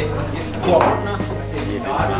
你你，呢？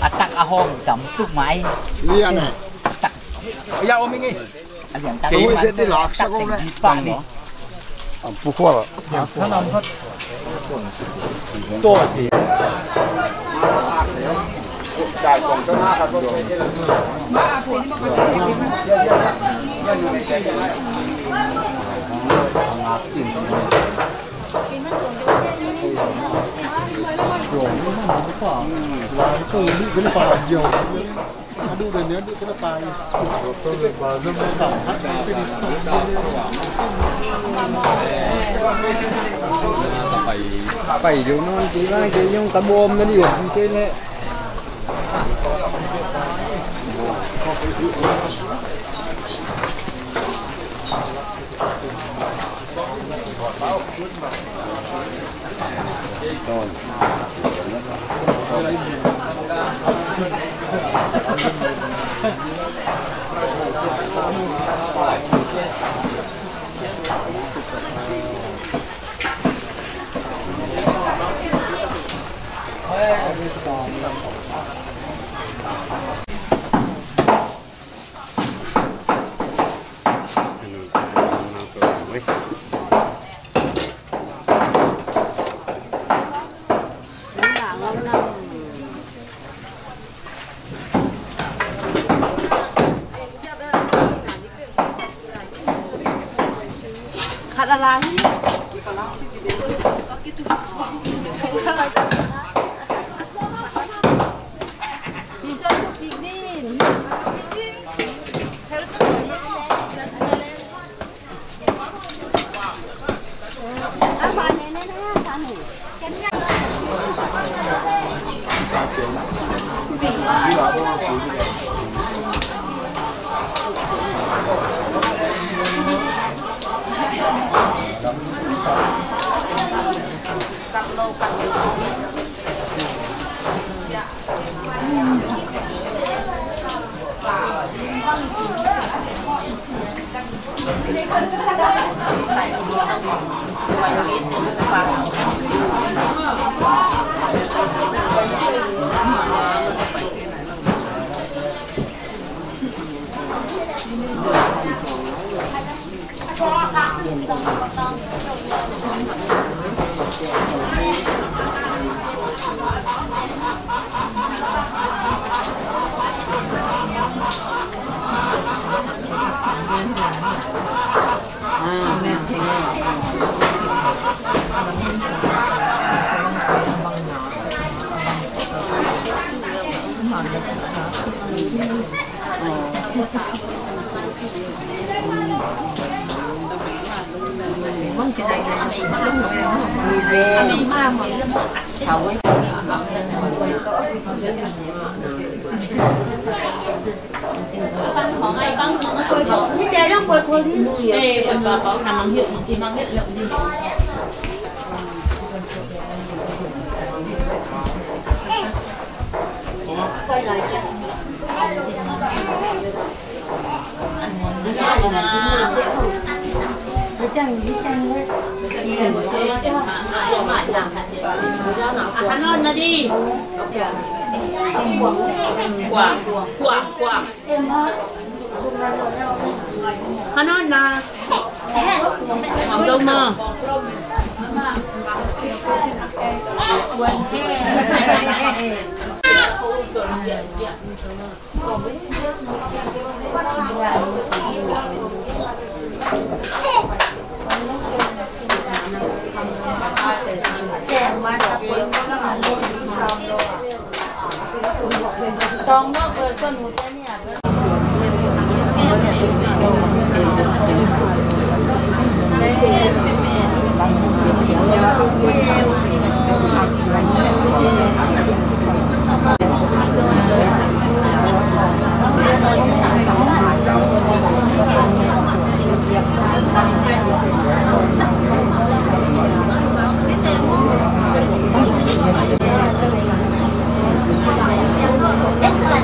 À tắc à hôm chậm chút máy Lia này. Dạ ôm mình đi. anh tắc Tôi biết đi lạc sao không đấy. bằng đó Phụ khoa rồi. Tôi đi cái nó vào nhiều. Nó đi về nhớ đi cái nó vào. Tôi lại vào năm nay vào hát cái đi. phải phải điều nó chỉ là cái dùng tấm ôm nó đi ở cái này khát con nó con một cái nhà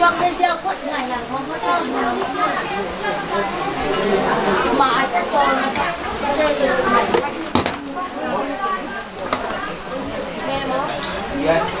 Vâng, dân đi dân quất ngày là không có sao mà sẽ còn đây là Yeah.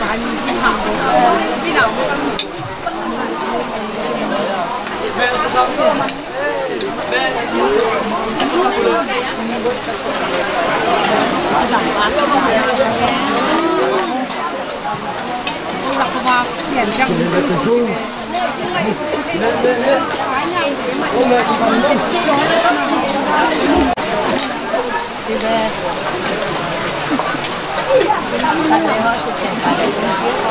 hầm khi nào mới ăn Hãy subscribe cho kênh Ghiền Mì Gõ Để không bỏ lỡ những video hấp dẫn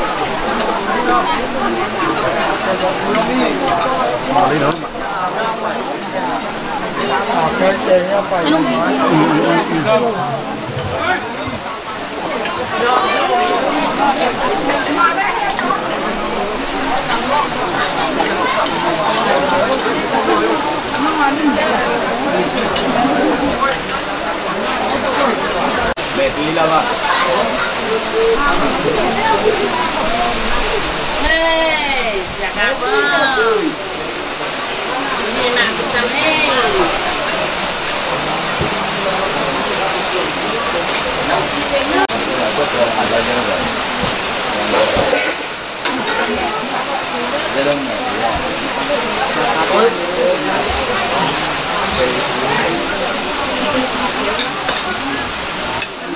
bỏ đi nữa anh không Thank you bể đi là mà hey dạ cảm ơn nhìn nào cũng tầm hey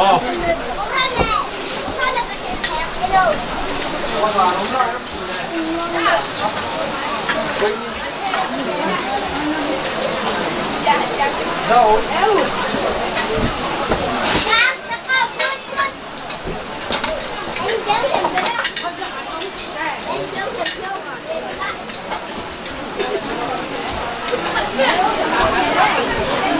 Off. Oh.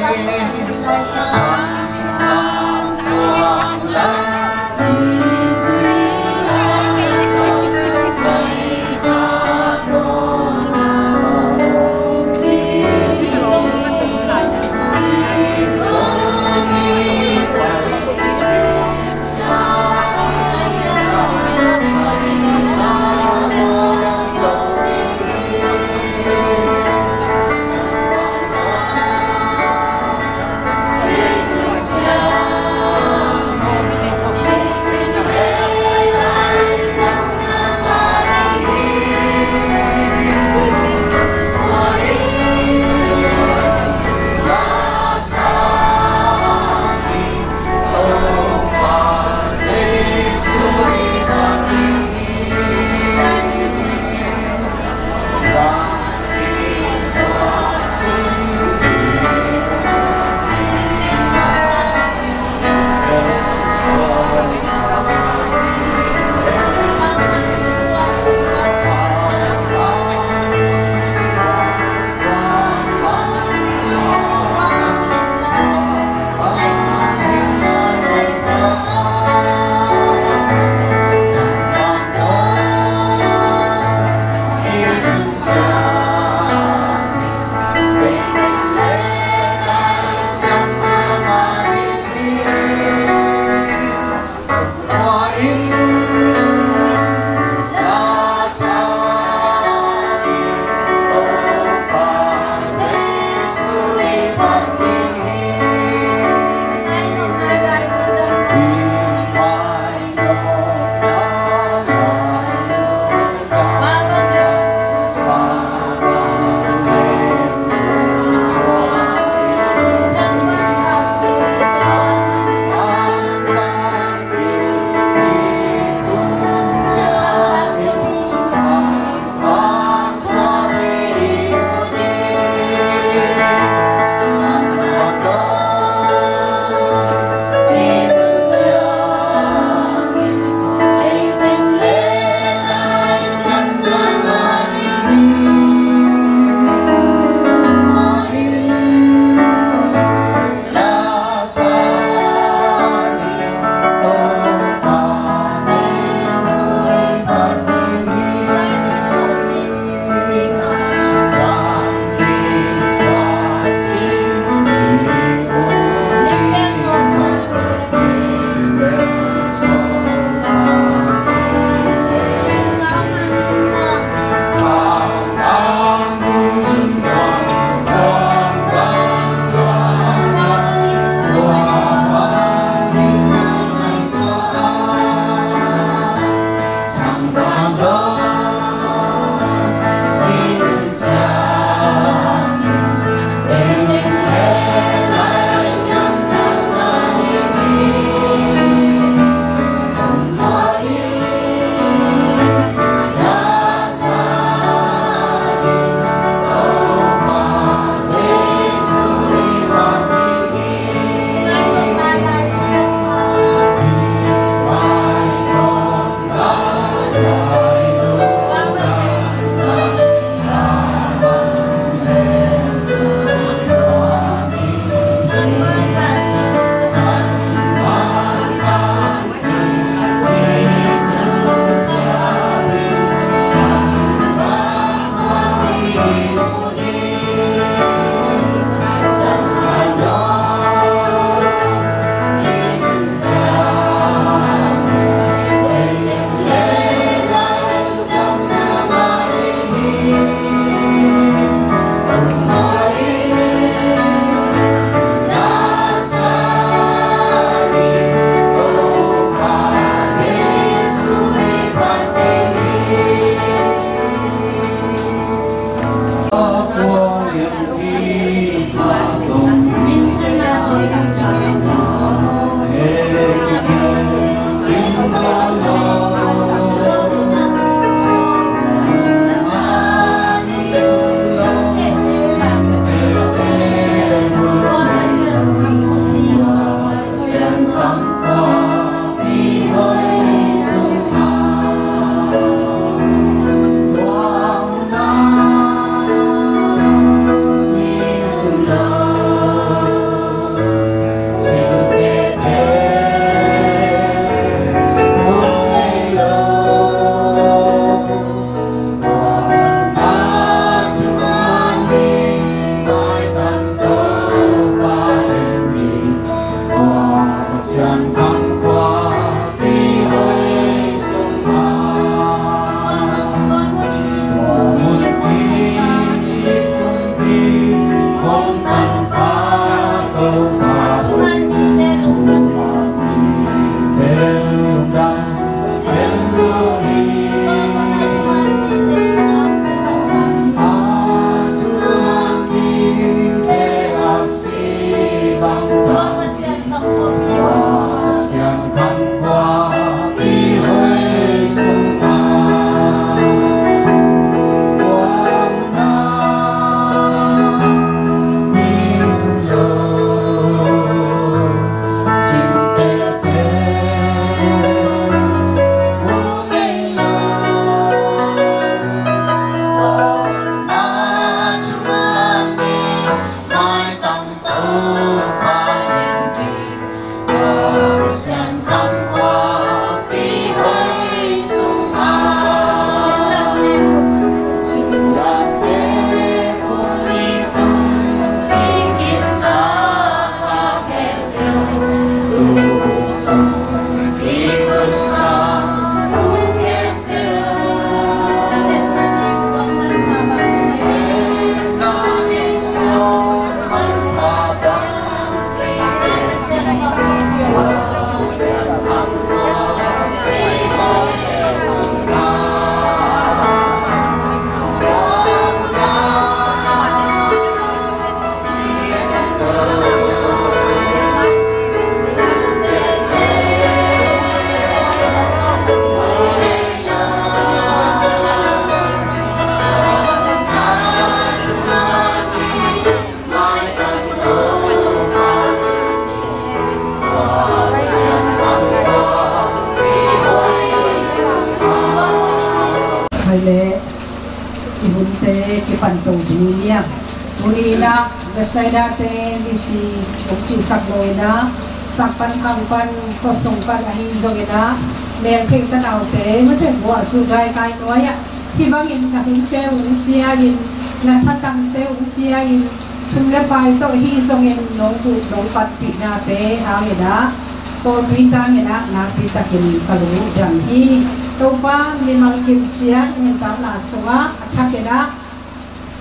Thank you. Tanaw te mate wa sudai kai noya teo ka tia nhìn là thắt tăng teo sumle tia nhìn xung in phai tội hi sông nhìn nông cụ nông pita bị na pita kin lũ chẳng hi to pa mi malkin chia nhìn ta na sunga athakena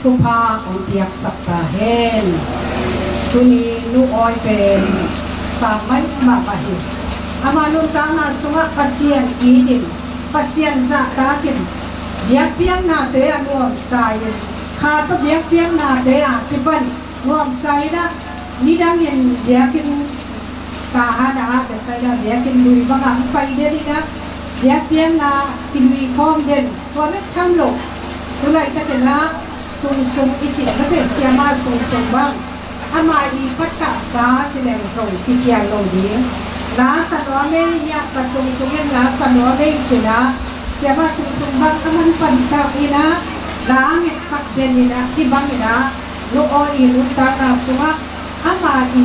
kupa ang piyak sakta hen tuni nu oi về ta mai ma pahi ama nun ta na sunga pasien idin pasien za ta kin biak piang na te anuam sayin. Kha to biak piang na te a kiban nuam sayina nidang yen biakin kahana da saya biakin lui banga pai deri na biak piang na kinui kom den. To me cham lo tulai ta na sung sung ichi na te siama sung sung bang? Ama i patta sa chileng song tikian lo di sa no me ya ka sung sung yen na sa no me china siama sung sung bang aman panta ina langit sak den ina, kibang ina. No o i ruta na sunga ama i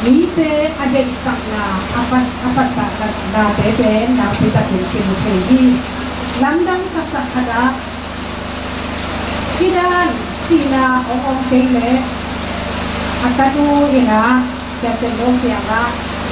Mite ada isak na apat apat pa na bebe na pita kin kimutehi. Landang kasakada. Kidan sina, oong kele at tatu ina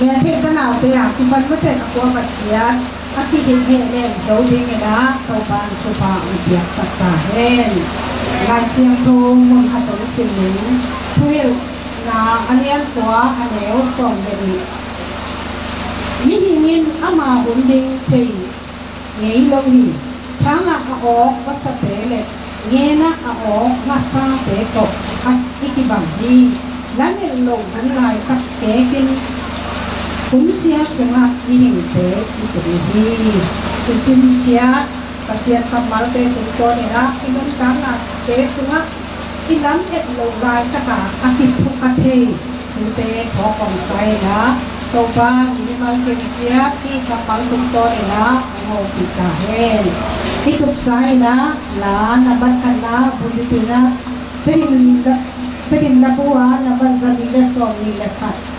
nghe diyan natin. Tunay lanwa mong achi ichichi adele. Ina kung teben ni teben ka nga pe kiben kong tebe ahin ka te kilang ina kunina Hihit magmahang ina kaysa ina anit so papasya nila asam na tuntonin Eiten mate inte ka akate akiban kolbite menchu Mente tanaw te akiban mate akwa patsiyan akihin he nen so ding ina tauban chupa ubiyak sakahen Ngai na anian kwa aneo song gani Mihingin ama hunding tay ngay lâu hi thanga a o basa tele ngena lanin lo hanlay kat kekin kung siya sunga ining te itri hi isin tiya pasiyan kamal te tunto nila inun tanga te sunga ilam et lo lay taka akipukat he Tute kokong say na Toba minimal kinsiya ki kapal tunto nila mo pitahin. Ikut say na la naban ka na bulitina tirim tirim na buwa na bansa nila so nila kat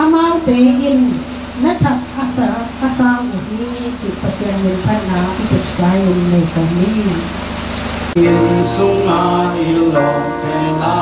amau amaw te in natak asa asa uhi chi pasyan min pa na ikut say may kami. In sungai lo pela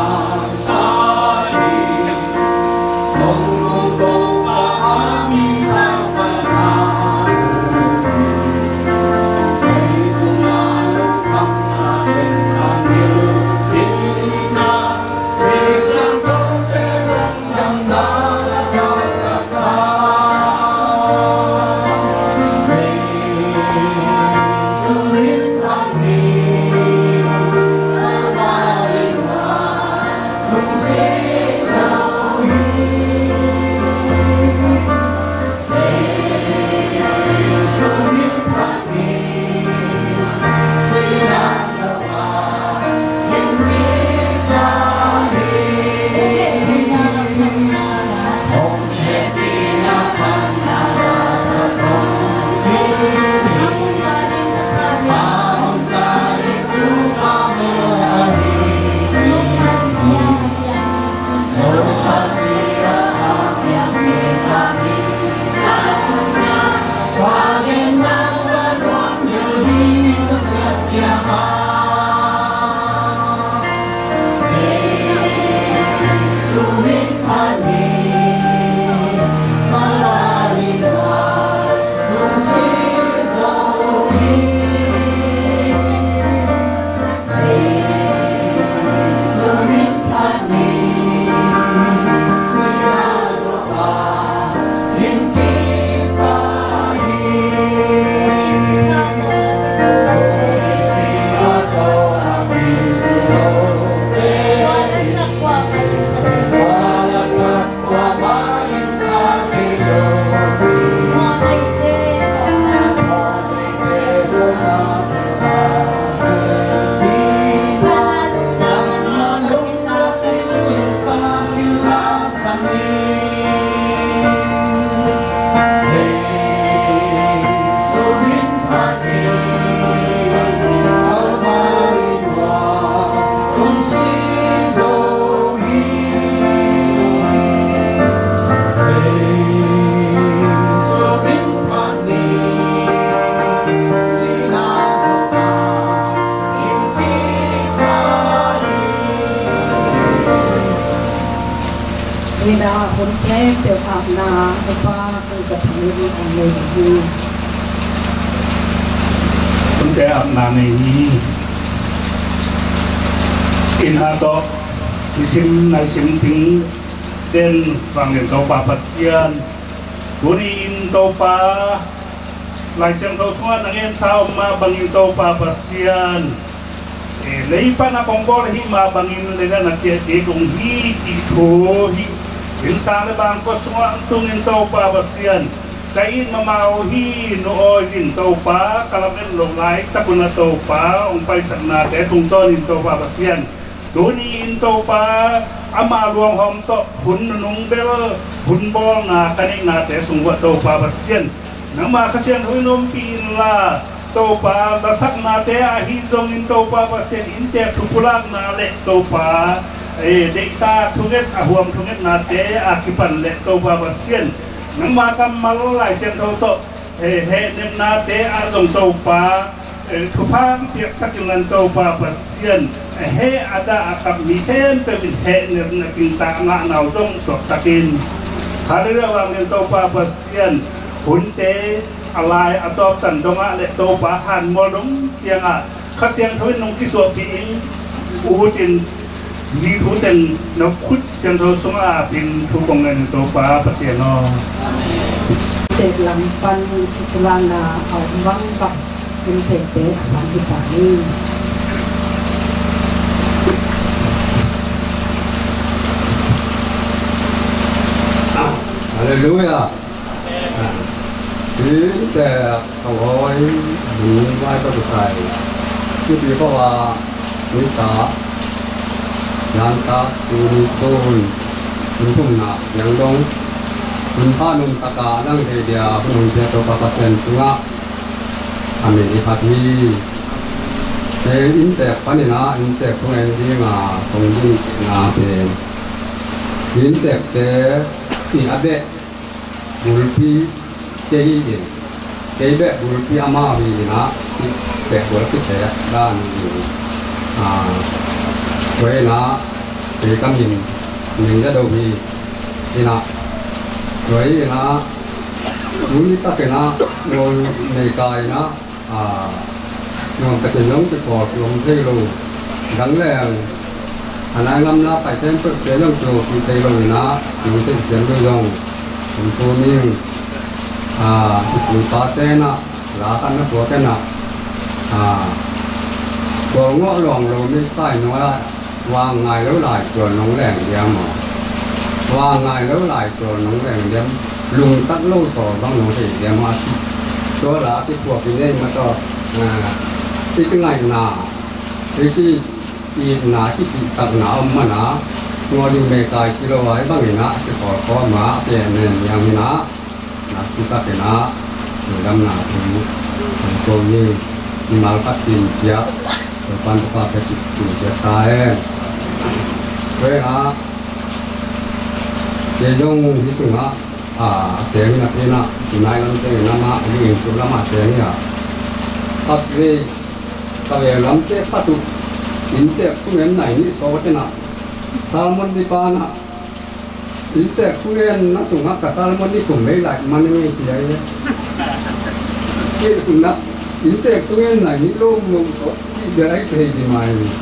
vì đó cũng thế tiểu học là hôm qua tôi sẽ thấy đi ở nơi đó cũng này đi in hà đó thì xin này xin tính đến vàng người câu bà pasian cũng đi in câu bà. Lại xem câu suan anh em sao mà bằng câu bà pasian Eh, naipa na kongkol hi mabangin nila na kiyate kung hi tito hi. Insana le bang ko swa tung in tau pa basian kain mamauhi no o jin tau pa kalam en long lai ta na tau pa ong pai sak te tung ton in tau pa basian do in tau pa ama luang hom to, hun nung bel, hun bo na kani na te sung tau pa basian Nama kasian hui nom pin la tau pa da na te a hi zong in tau pa basian in te thukulak na le tau dekta thuget ahuam thuget na te a kipan le ba ba basian nang ma kam mal lai sian tau to he he nem na te a dong to pa thu phang piak sak yung lan ba ba pasian he ada akap mi hen pe mi he nem na kin ta nga nau zong so sakin hari wang len to ba ba pasian hun te alai atop tan dong a le to ba han mo dong tiang a khasiang thoi nong ki so pi in u tin ni thu ten no khut siang tho sung a pin thu kong ngan tau pa pasian no te lam pan chukula na au wang ba kun te te asan di pa ni Hallelujah. Ý để cầu hỏi những vai có được sai. Chứ vì có là người ta Nanta Unison Nuntunga Yangdong Nuntanum Taka Adang Hedia Nuntia Toka Pasen Tunga Amin Ipati Te Intek Panina Intek Tungen Dinga Tongjung Nga Pen Intek Te Ti Abe Bulpi Te Yin Te Ibe Bulpi Ama Vina Intek Bulpi Te Dan Yin Ah quê na thì cam nhìn nhìn ra đầu thì thì na rồi na muốn đi tắt cái na ngồi này cài nó à ngồi cái tiền giống cái cỏ lòng thế luôn gắn lên anh anh ngâm nó phải thêm chút cái lòng chuột thì thế luôn nó cũng tôi chuyển đôi dòng cũng tôi miếng à cũng ta tên nó lá tan nó của cái na à còn ngõ lòng rồi mới phải nói lại vàng ngày lâu lại chùa nóng lẻng điếm mà vàng ngày lâu lại chùa nóng lẻng điếm lùng tắt lâu sổ vang nóng thể điếm mà chỉ đó là cái cuộc cái nên mà cho à cái cái ngày nào cái cái cái nào cái cái tạc nào âm mà nào ngồi đi mẹ cài kilo ấy bằng cái nào cái khó khó mà tiền nên yang cái nào là kita cái nào người đâm nào thì tôi như mal patin siap depan tempat itu cetai với à cái dòng cái sung à à tiếng là cái nào thì nay làm tiếng là mà cái gì cũng làm mà tiếng à bắt về ta về làm cái phát tu in te khu em này ni so cái nào salmon di pa na in te khu em nó sung ka salmon đi cùng lấy lại mà nó nghe chỉ ấy cái cũng na in te khu em này ni lông lông có cái ấy thì gì mà rồi na ai sắp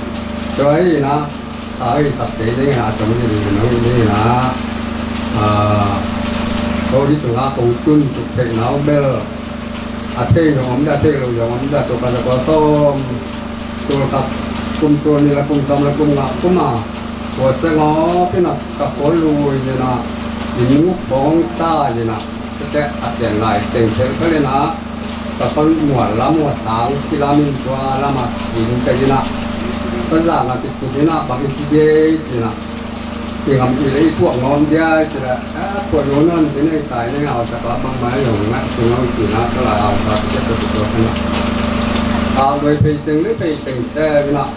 tới đây là trong cái gì nó đây là à tôi đi xuống á cầu tuân sụp thịt nó bê à thế rồi ông đã thế rồi ông đã cho bà có xong tôi cặp cùng tôi này là cùng xong là cùng ngọc cũng mà tôi sẽ ngó cái nào cặp có lùi như nào những bóng ta như nào sẽ ắt tiền lại tiền thế cái này là cặp con mùa lắm mùa sáng khi làm mình qua làm mà nhìn cái gì nào tất cả là cái cái nào bằng cái gì chứ là thì làm gì lấy thuốc ngon ra chứ là á thuốc ngon hơn thế này, tại này họ sẽ có bằng máy rồi, ngắt xuống nó chỉ là cái là ao sao cái cái được cái này à rồi thì từng cái thì từng xe cái nào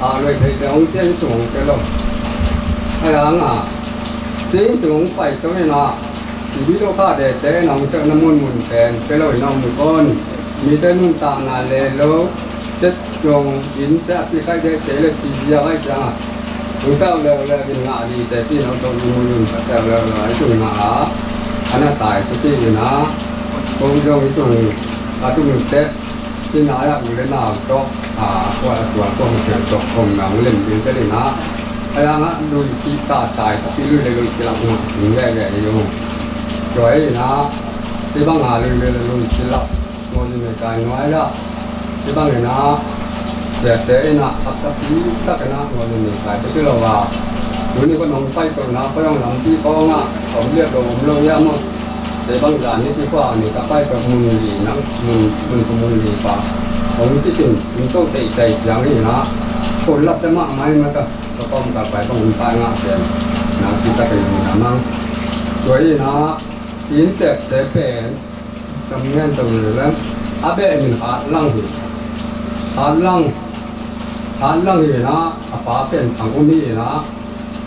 à rồi thì từng ông tiên xuống cái lồng hay là à tiên xuống phải cái này nào thì biết đâu cả để thế nó sẽ nó muốn muốn tiền cái lối nó một con. Mình tên muốn tặng là lê lô chất trồng yến ta chỉ cái để thế là chỉ ra cái chẳng Kung sao leo leo bin nga di te ti no to mu yun ka sao leo leo ai tu nga a ana tai su ti na kung jo i tu a tu mu te ti na ya u le na to a kwa kwa ko mu te to kong nang len bin te le na ai nga lu ki ta tai ta pi lu le lu ki เดี๋ยวเตะนะสักสักทีสักนะมันมีหลายประเทศเราว่าหรืนี่ก็นองไปตรงนั้นก็ต้อรังที่ก็ง่ะผมเรียกเราผมเราเยอะมากแต่บางอย่างนี่ที่ว่านี่ก็ไปกับมือดีนั่งมือมืบมือดีป่าผมสิ่งมันต้องใจใจอย่างนี้นะคนรักสมาไหมมันก็ก็ต้องกลับไปต้องตายง่ะเดี๋ยวนะที่ตะเกียงสามังตัวนี้นะยินเตะเตะเป็นทำงานตรงนี้แล้วอาเบะมีหาดลังหิหาดลัง อันลังเอนะอาปาเป็นทางอุมีนะ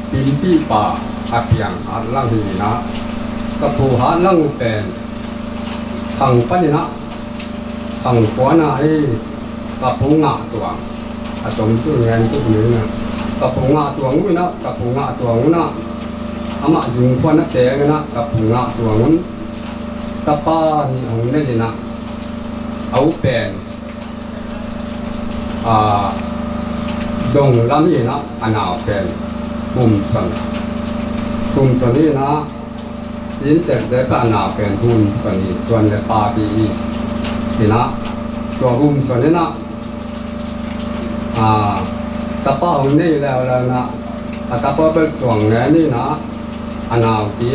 ปินปีป่าอาเพียงอันลังเอนะกระทูหาลังเป็นทางปัญญะทางขวานาเอกระพงหน้าตัวอาจงชื่เงินชื่อหนึ่งกระพงหน้าตัวงูนะกระพงหน้าตัวงูนะอามายุงควนนักแต่งนะกระพงหน้าตัวงนตะป้านี่งได้เลยนะเอาเป็นอ่า ดงลำนี้นะอันาวาแกนมุมสันกลุ่มสันนี่นะยินแต่ได้ปะนาแกนทุนสันนี่ส่วนแต่ปาปีอีสินะตัวหุ่มสันนี่นะอ่าตะเป้านนี่แล้วแล้วนะอาตะเป้าเป็นส่วนแง่นี่นะอันาวที่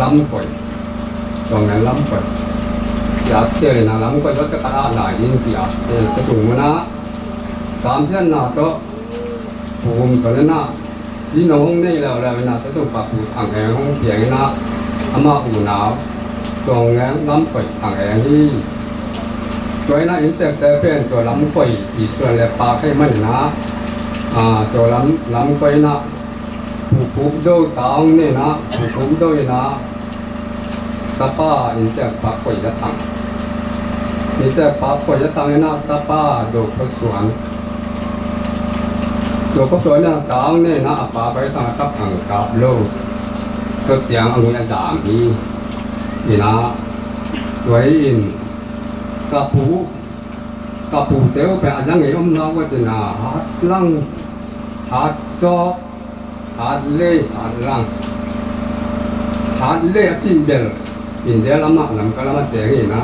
ล้ำก่อยส่วนแง่ล้ำก่อยอยากเจอนะล้ำก่อยก็จะกระด้างหลายยิ่งเสียเออกระสุนะ cảm giác nào đó phùm cho nên na chỉ nó không này là là na sẽ dùng bạc thằng em không tiền na ama ủ nào còn nghe lắm phải thằng em đi rồi na inter tế bên rồi lắm phải thì xuân là ba cái mình na à rồi lắm lắm phải na phụ phụ đâu tao này na phụ phụ đâu na tapa inter ba phải là thằng inter ba phải là thằng na tapa đồ có xuân ตัว ก็สวยนะตางเนี่ยนะป่าไปทางกับทางกับโลกก็เสียงองุ่นจามนีนี่นะตัวอินกับผูกับผูเตี้ยวไปอันยังไงอมน้องว่าจะนะหัดลังหัดซอหัดเล่หัดลังหัดเล่จินเบลอินเดียละมาลำกะละมาเตียงนะ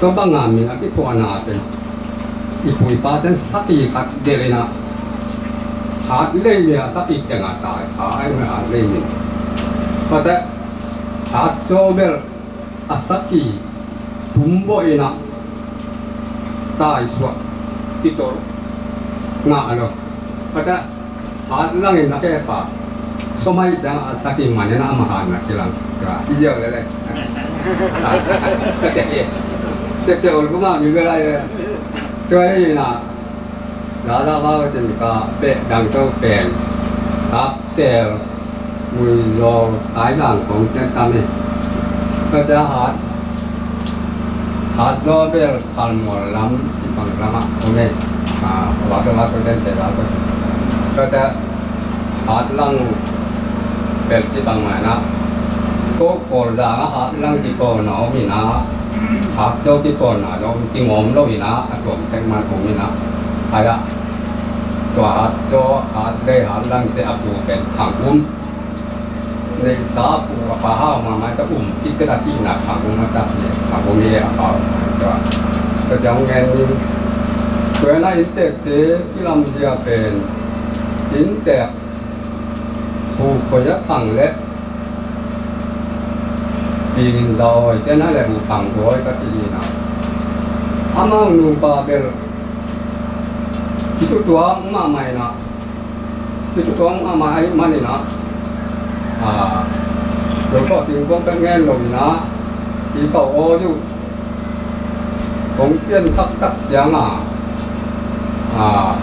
ตัวบางงานมีนักที่พวนาเป็นอีปุยปาเต้นสักทีขัดเดเลยนะ hạt lên nhà sắp ít chẳng hạn tại hạt mà hạt lên nhà và thế hạt cho bel asaki tumbo ina tai suwa ito nga ano và thế hạt lang ina kaya pa so may chẳng asaki man na amahan na kilang kaya isiyaw lele tete tete ol kuma mi belay kaya na รา ดาว่าจะกาเป็ดดังเจ้าเป็นครับแต่มือรอสายหลังของเจ้าทำเนี่ก็จะหาหาจอเบลพันหมดลำจิบังลำอะตรงนี้อ่าว่าก็ว่าก็เดินแต่ละก็ก็จะหาลังแบบจิบังหมานะก็โกรธาหาลังที่โกนเอามีนะหาเจ้าที่โกนนะเราที่งอมเราอีนะอารมณ์แต่งมาของมีนะ ada tua hat cho hat le hat lang te apu pen thang um ne sa pu bà ha mà ma ta um ki ka ta chi na thang um mà ta ne thang um ye a pa tua ka jang ngen ni tua na in te te ki lam dia pen in te pu ko ya thang le rồi, cái này là một thằng của cái gì nào? Amang chút chỗ chó cũng mà mày nó cái chút chó cũng mà mày mà này nó à rồi có sự con cái nghe rồi nó thì cậu ô chứ cũng tiên sắc tắc chẳng à à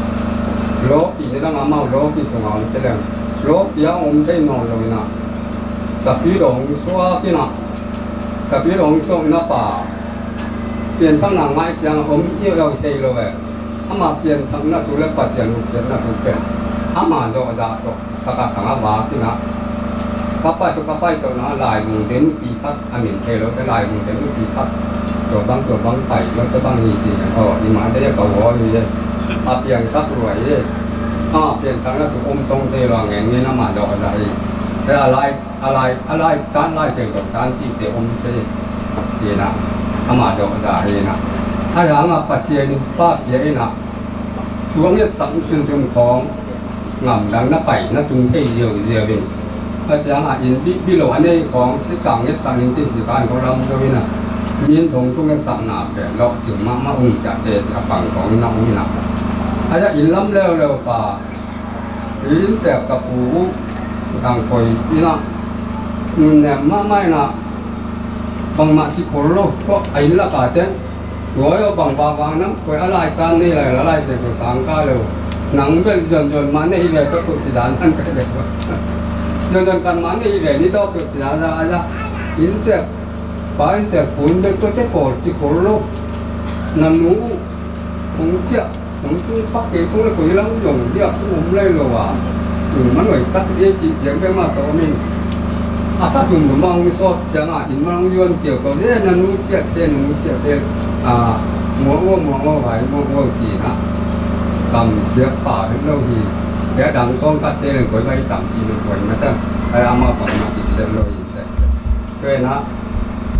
lố thì nó đang mau lố thì sùng ngọn cái lần lố thì ông thấy nó rồi nè tập bí đồ ông xóa cái nọ tập bí đồ ông xóa nó bảo tiền thăm nàng mãi chẳng ông yêu nhau thầy rồi vậy อามาเปลี่ยนสังนัตุและปัสยานุเปลี่ยนนัตุเป็นอามาจอดาตสกัดถังอาบาตินะปัไปะสุขไปตัวนะลายมุงเด่นปีคักอเมินเทโรแต่ลายมุงเด่นปีคักตัวบางตัวบางไปมันจะบางมีจริงอ๋อมีหมาได้ยังกวอมีเลยาเปลี่ยนทักรวยเอ้าเปลี่ยนสังนั้นตุอมตรงเทโลแงเงี้ยนั่นำมาจอดาแต่อะไรอะไรอะไรการไล่เสียงกับการจีเตอมเตเยนะอามาจอดาเยนะ ai hàng à bác sĩ anh ba kia ấy nè xuống nhất sẵn xuyên trung phong ngầm đang nó bảy nó tung thấy nhiều nhiều bình và chẳng hạn yên bị bị lộ anh ấy còn sẽ càng nhất sẵn những trên gì cả có lâu cho bên là miên thống không nhất sẵn nào để lộ chữ mà mà ông trả để trả bằng có nó ông như nào. Ai là yên lắm leo leo và yên đẹp cặp vũ đang coi như nào mình làm mãi mãi là bằng mặt chỉ khổ lô, có ấy là cả tên ở bằng vàng vàng lắm quay ở lại, tan đi lại là lại sẽ có sáng ca rồi nắng bên dần dần mà này, về tôi cũng chỉ dán ăn cái đẹp dần dần cần mà này, về, đi đâu cũng chỉ dán ra ra. In tẹp ba in tẹp bốn được tôi tiếp cổ, chỉ khổ lô. Nằm nú không chịu không tung bắt cái tung là quỷ lắm, dùng đi học, cũng không lên rồi à từ mắt người tắt đi, chỉ tiếng cái mà tao mình. À ta dùng một mong so chẳng à in mong duyên, kiểu có dễ nằm nú chịu thế nằm nú chịu thế à mua mua mua mua phải mua mua gì đó tầm xếp phá đến lâu thì để đằng con cắt tê là quấy bay tầm chỉ được quấy mà ta. Ai ama bằng mà chỉ được lâu thì cái nó.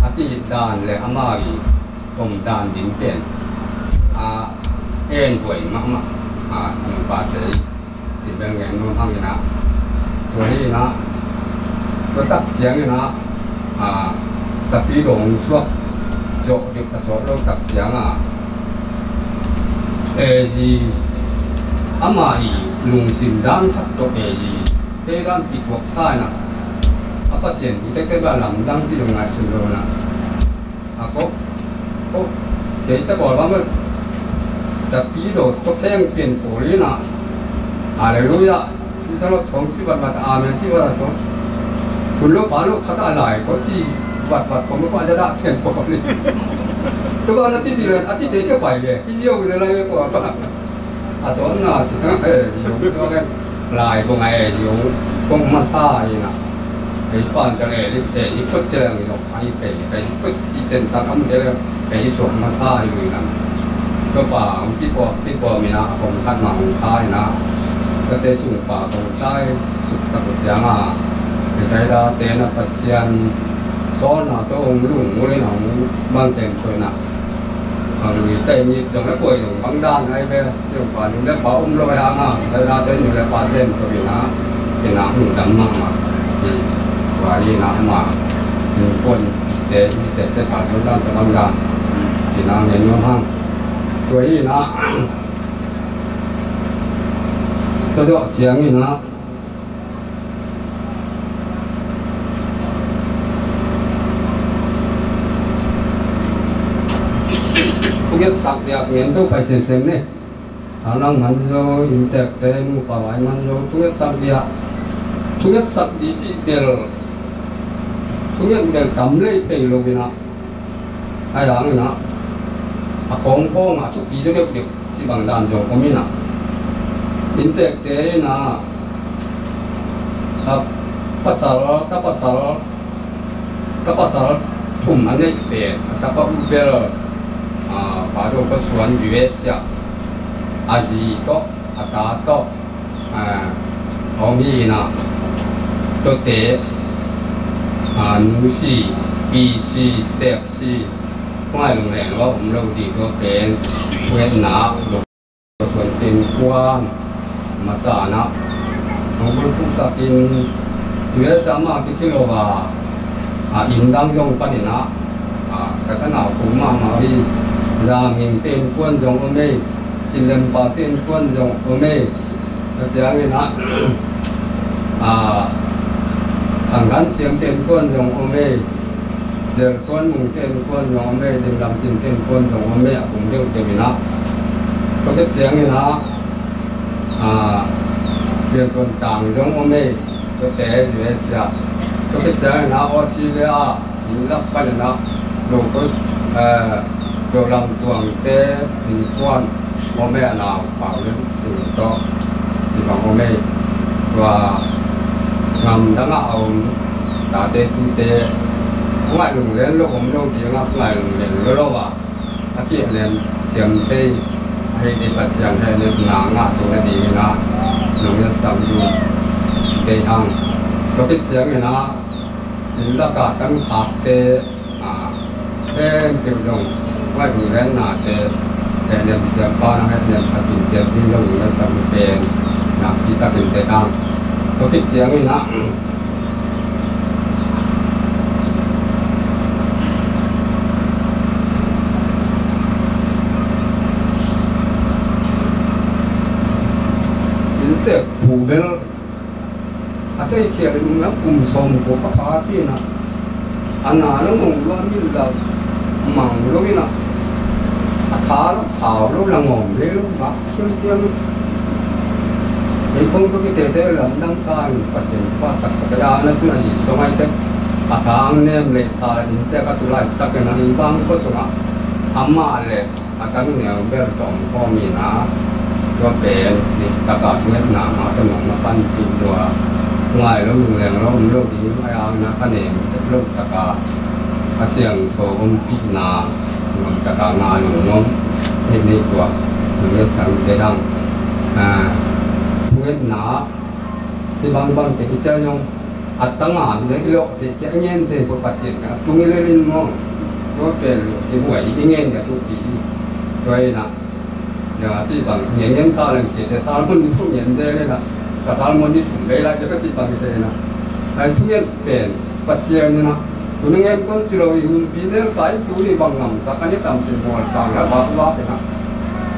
À cái đàn là ama gì cùng đàn đến tiền. À em quấy mà mà à mình phát thế. Chỉ bên ngày nó thằng gì nào rồi nó. Tôi tắt tiếng nó. À tập bí đồng suốt. 族绿达所绿达江啊，诶是阿妈伊龙心丹插到诶是，这咱帝国赛呐，阿不先伊得给把人当这种爱出路呐，阿哥，哥，这得把咱们达比罗都听变道理呐，哈利路亚，你说了同志们嘛，阿门之话说，不如把路看到来个字。vật vật không có ra đạn tiền của đi tôi bảo là chỉ là à, chỉ để cái bài kì cái yêu người này của bạn. À số nào chỉ nói ê cho cái lại vùng này nhiều không mà xa gì nào. Cái bạn cho này đi để đi phút chơi người nó phải thể cái phút chỉ sen sang âm thế là cái số mà xa người nào. Tôi bảo cái quả cái quả mình là không khát mà không khai nào. Cái tế sụp bảo còn tai sụp tập giang à cái trái đó tế nó phát hiện xóa nào tôi ông lủng ngồi nào mang tiền tôi nào hàng người tây nhị trong cái quầy dùng băng đan hay về dùng phản những cái bảo ông lôi hàng à thế ra tới nhiều cái phản xem tôi bị nó thì nó hùng đắm mà thì và đi nó mà những quân để để để thả xuống đan cho băng đan chỉ nó nên nó hăng tuổi nó tôi được chiến thì nó. Biết sạc đẹp nghiền đâu phải xem xem này khả năng mình rồi intec tên một bảo anh mình rồi chúng biết sạc đẹp chúng biết sạc đi thì đều chúng biết đều cầm lấy thầy luôn vì nó ai đó người nó à con con à chút tí cho được được chỉ bằng đàn rồi có mình à intec tên là à pasal ta pasal ta pasal thum anh ấy về ta có uber あ 아, 바로 그 수원 유에서 아지도 아다도 아, 어미나 또대 아, 누시 비시 떼시 ngoài đường lẻ nó cũng đâu thì có cái quen ná được phần tiền quan mà xả nó không có cũng xả tiền tuyết xả mà cái chữ là à in đang dùng phát hiện à cái nào cũng mà mà đi già mình tên quân dòng ông đây chỉ lần bà tên quân dòng ông đây nó sẽ người nã à thằng gắn xiêm tên quân dòng ông đây giờ xuân mùng tên quân dòng ông đây đừng làm xin tên quân dòng ông đây cũng được để bị nã có cái tiếng người nã à biển xuân tàng dòng ông đây có thể dưới xe. Có cái tiếng người nã Australia hình nó bắt là nã đồ có à, đồ làm tuồng tế hình quan bố mẹ nào bảo đến sự to thì bằng mô mê. Và ngầm đã ngạo đã tế tu tế cũng lại lùng đến lúc ông lâu tiếng ngập lại lùng đến lâu lâu à. Các chị lên xem tê. Hay đi bắt xem hay lên nà ngạ thì là gì là lùng đến sầm dù tê hăng có biết xem thì là chính là cả tăng hạt tê. À tê biểu đồng วว่าอาชีพเล่นเสียงเตให้ดีปัสเสียงให้เล่นนางะตัวดีนะลงเล่นสัมยูเตอังก็ติดเสียงนะจินตกาตั้งหักเตอ่าเอ็มเกี่ยวกับว่าอยู่เล่นนาเต dan yang siapa nak yang satu jam ni yang yang sama pen nak kita kena tang topik siang ni nak inte pudel ate khere nung lam kum som ko ka pa ti na ana lo mong lo mi la mang mỏng lúc như là thở lúc thở lúc là ngổn đấy lúc bác khiêm khiêm thì không có cái tế tế là đang sai và sẽ qua tập cái đó nó cũng là gì xong anh tết à thở anh em lệ thở là những cái tụ lại tất cả nó đi băng có số nó ấm mà lệ à cái lúc nào bây giờ tổng có mì nó ก็เป็นตะกอดเงียบหนามาตะหมองมาปั้นปิดตัวง่ายแล้วรุนแรงแล้วโรคนี้ไม่เอานะพระเนมโรคตะกอด าเสียงโทอมปีนา ngam taka nga nung nom he ni tua nung ye sang te dang à puet na thì bang bang te cha nyong at tanga le lo te ke ngen te po pasit ka tungi le rin mo ko pe lu te buai i ngen ya tu pi toi na ya chi bang ngen ngen ta lang si te sal mun thu ngen je le na ka sal mun ni thum le la ya ka chi bang te na ai thu ngen pen pasia ni na tunangan kon cilo ihun pinel kai tuni bang ngam sakanya tam cin mol tang la ba ba te na.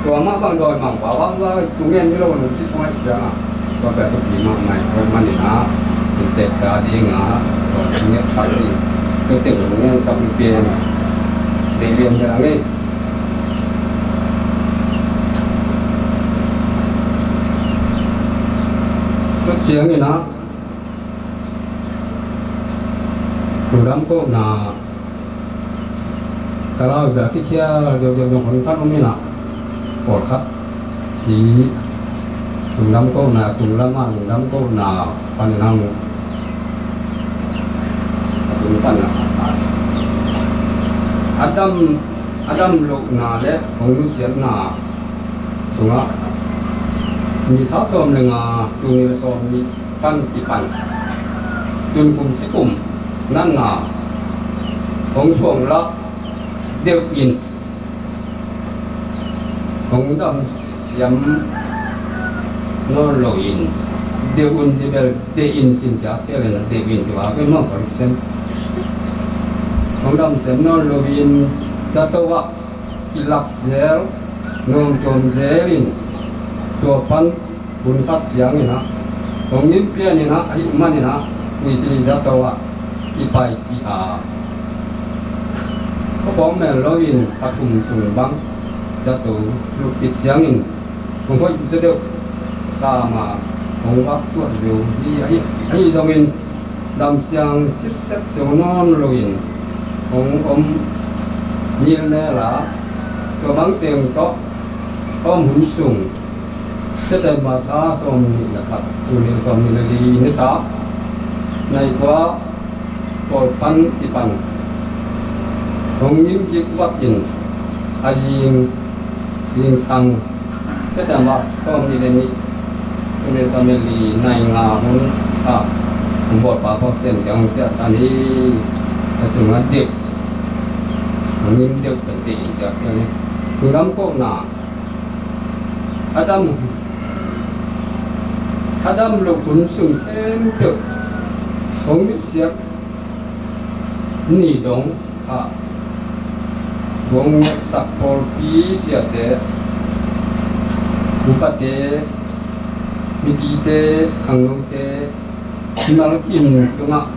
To ma bang doi mang, ba bang ba tunangan ni lo no chi thong ai cha to ba to pi ma mai ko man ni na. Sin te ta di nga to tunangan sai ni. To te tunangan sa pi pe na. De lian ja ngai to chiang ni na. Program ko na kalau udah kia dia dia yang kan umi nak por khat di program ko na program ah program ko na panang tung pan na Adam Adam lok na le ong siat na sunga mi tha som le nga tung như som mi pan chỉ pan tun kum sĩ kum นั่นน่ะของช่วงละเดียวอินของดำเสียมโนโลอินเดียวอินที่เป็นเดียอินจริงจักเท่านั้นเดียวอินที่ว่าเป็นมากกว่าเส้นของดำเสียมโนโลอินจะตัวกิลักเซลนงจมเซลินตัวพันบุญทัดเสียงนี่นะของยิ้มเปียนี่นะไอ้มันนี่นะวิสิจะตัว ki pai ki a ko ko me lo in ka tum sung bang ja to lu ki chiang in ko ko se de sa ma ong wak su yo di ai ai dong in dam siang sit set jo non lo in ong om nil ne la ko bang teng to om hun sung se te ma ta som ni na ka tu ni som ni na di ni ta này quá por pan ti pan hong nim ki wat in a yin yin sang se ta ma som ni le ni ne sa me li nai nga hun a hong bot pa pa sen kyang cha sa ni a su nga dik hong nim dik ta ti ka ni tu ram ko na Adam Adam lo kun sung em được không biết siết ni dong a gong sak por pi sia te upa te mi pi te ang nong te himal kin ปอยปันติปังหงยิ้มยิกวัดยินอายิงยิงสังเสด็จมาส่มยินนี้เป็นสามีลีในงาหุนอะผมบอกป้าพ่อเส้นจังจะสันนี้ประสมาเด็กหงยิ้มเด็กเป็นตีจากนี้คือน้ำก้หนาอาดัมอาดัมลงทุนสูงเต็มเด็กผมมีเสีย ni dong ha wong sak polpi siate bupate mikite kangute himalkin tunga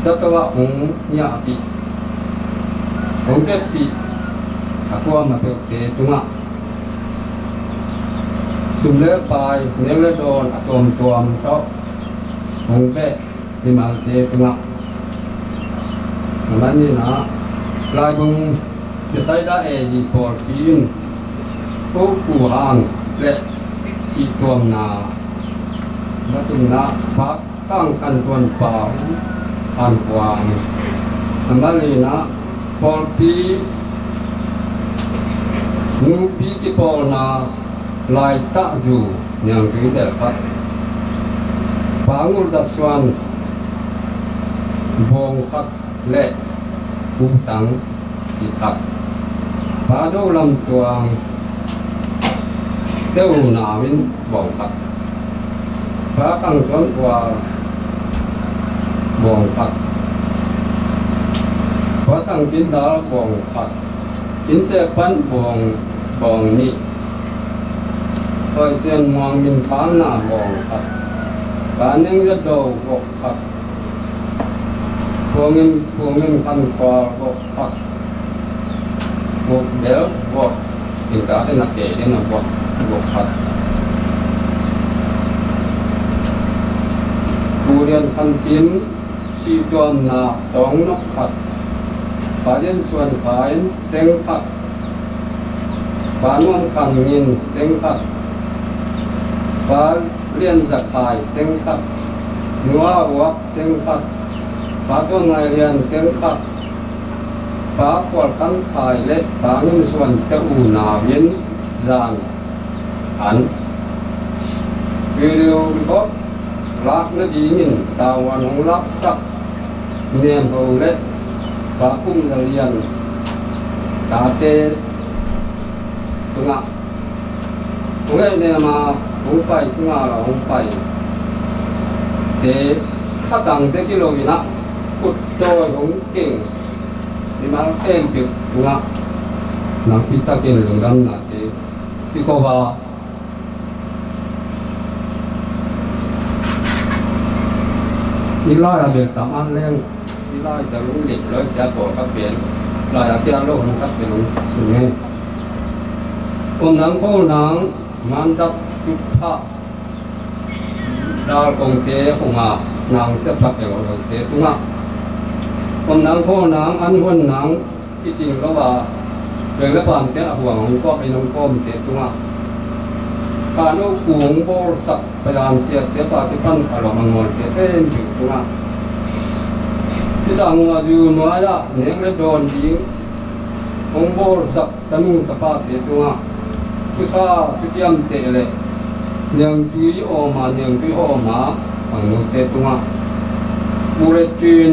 tatawa ong nya api ong tepi aku wa mapeote tunga sumle pai nele don atom tuam to ong pe himalte tunga บอกเดี๋ยวบอกถึงการที่นักเตะเนี่ยนะบอกบอกพักกูเรียนคันกินสีจอมน าตองนกพักปาเรียนส่วนขายเต็งพักปานวนขังยินเต็งพักปาเรียนสักขายเต็งพักนัววักเต็งพัก phá tuần ngày liền tiếng khắc phá quạt khăn khai lệ phá nhân xuân tiêu ủ nà biến giàn hắn video có lát nó đi nhìn tàu hoàn hồng lát sắc niềm hầu của mình của mình thân qua một phát một béo một thì đã thế là kể thế là một một phát tu liên thân tiến si tuần là tống nóc phật. Phá liên xuân phái tên phật. Phá luôn khẳng nhìn tên phật. Phá liên giặc tài tên phật. Ngõ quốc tên phật phá thương này liền tiếng khắc phá quả khăn thải lệ phá ninh xuân tiêu ủ nà video góp lát nó dí mình tàu hoàn hồng lát sắc niềm hầu lệ phá cung là liền tá tê phương ạ cũng mà không phải là không phải thế khách hàng thế kilo kutto song king di mang em pi nga nang pita ke lung gan na te ti ko ba đi lo là việc tạm ăn lên đi lo là lũ lịch lối cha cổ các biển lo là kia lỗ không các biển sung nghe ông nắng cô nắng mang đắp chút pha đào công tế không à nàng sẽ phát biểu công tế đúng không อะคนนางพ่อนางอันคนนางที่จริงก็ว่าเรื่องละความเจ้าห่วงก็ไอ้น้องก้มเตะตัวการเอากูงโบสักพยานเสียเตะปาที่พันอารมณ์งอนเตะเต้นถึงตัวที่สั่งว่าอยู่นัวละเนียงและโดนยิงของโบสักตะมุตะปาเตะตัวทุสาทุเทียมเตะเลยเนียงตุยออกมาเนียงตุยออกมาฝั่งนู้นเตะตัวบุเรจิน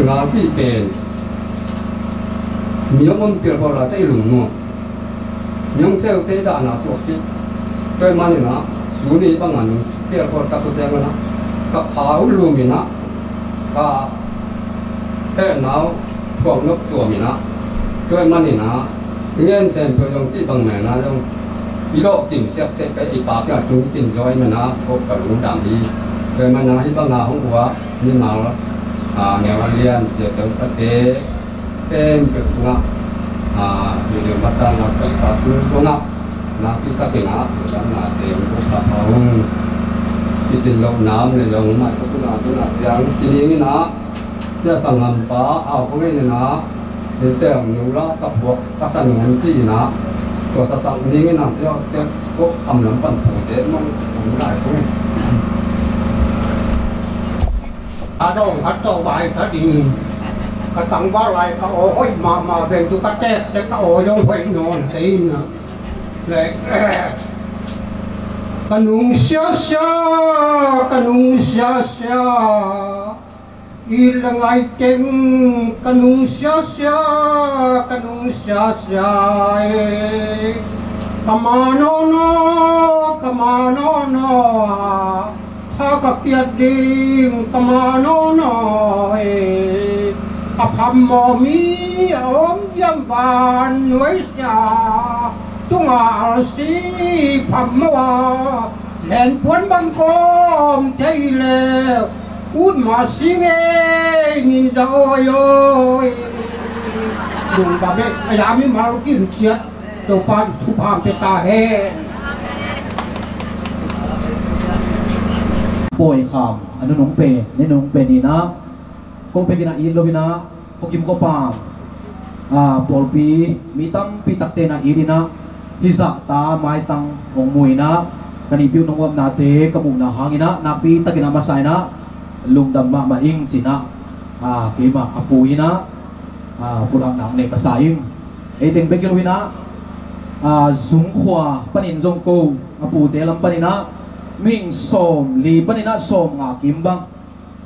ที่ว่าที่เป็นมีมันเปลี่ยนพอเราได้หลงมั้งยังเที่ยวเตะด่านาสวกที่ใจมันนี่นะรู้นบางอันเปลี่ยนพอตะกุเตงนะก็ขาวรูมีนะก็แค่หนาวพวกนกตัวมีนะใจมันนี่นะเงี้ยแทนก็ยังที่บางไหนนะยังอีโลกติ่เสียเตะก็อีปากจากตุ้งติ่งร้อยมันนะพบกับหลงดำดีใจมันนะที่บางนาของหัวนี่มาแล้ว à nhà văn liên sẽ tới các tế tên việc ngạ à video bắt đầu là sẽ bắt đầu ngạ na kita kena dan na tem ko sa paung itin nam này lòng mà ko na tu là yang chỉ ni na ya sangam pa au ko ni na ni te ang nu la ka bo ka san ngam chi na to sa sang ni ni na se te ko kham lam pan pu mong mong lai ko ta đâu thật đâu bài thật đi cái tăng quá lại, cái ôi, mà mà về chú cái tét cái ôi giống vậy non tin lại cái nung xia xia cái nung xia xia ilang ay ting kanung siya siya kanung xia siya kamano no kamano no ถ้า กับเกียรติงตมาโนนอยอภัมโมมีอมเยี่ยมบานหน่วยสา tung à si phẩm hoa hẹn quân băng com thấy lệ út mà si nghe nhìn rồi ơi dùng bà bê ai dám mà kiếm chết đâu pan thu phàm cho ta hết ป่วยขามอันนั้นน้องเปนี่น้องเปนี่นะคงเป็นกินอีโลวินะพวกกิมก็ปามอ่าปอลปีมีตั้งปีตักเตนะอีดีนะฮิสะตาไม้ตังองมวยนะกันอีพิวนงวมนาเตกมุนาหางินะนาปีตักินา poy kham anu nong pe nên nong pe đi na ko pe kina in na ko kim ko pam à bồi pi mi tam pi tắc tên na. Irina hisa ta mai tang ông mui na. Kani piu nong wam na te kamu na hangina na. Pi takina masai na. Lung dam ma ma hing china a ah, ke ma kapui na. A pulang nang ne pasai e teng pe kilo wina a ah, zung khwa panin zong ko apu te lam na. Ming som li panina som nga kimbang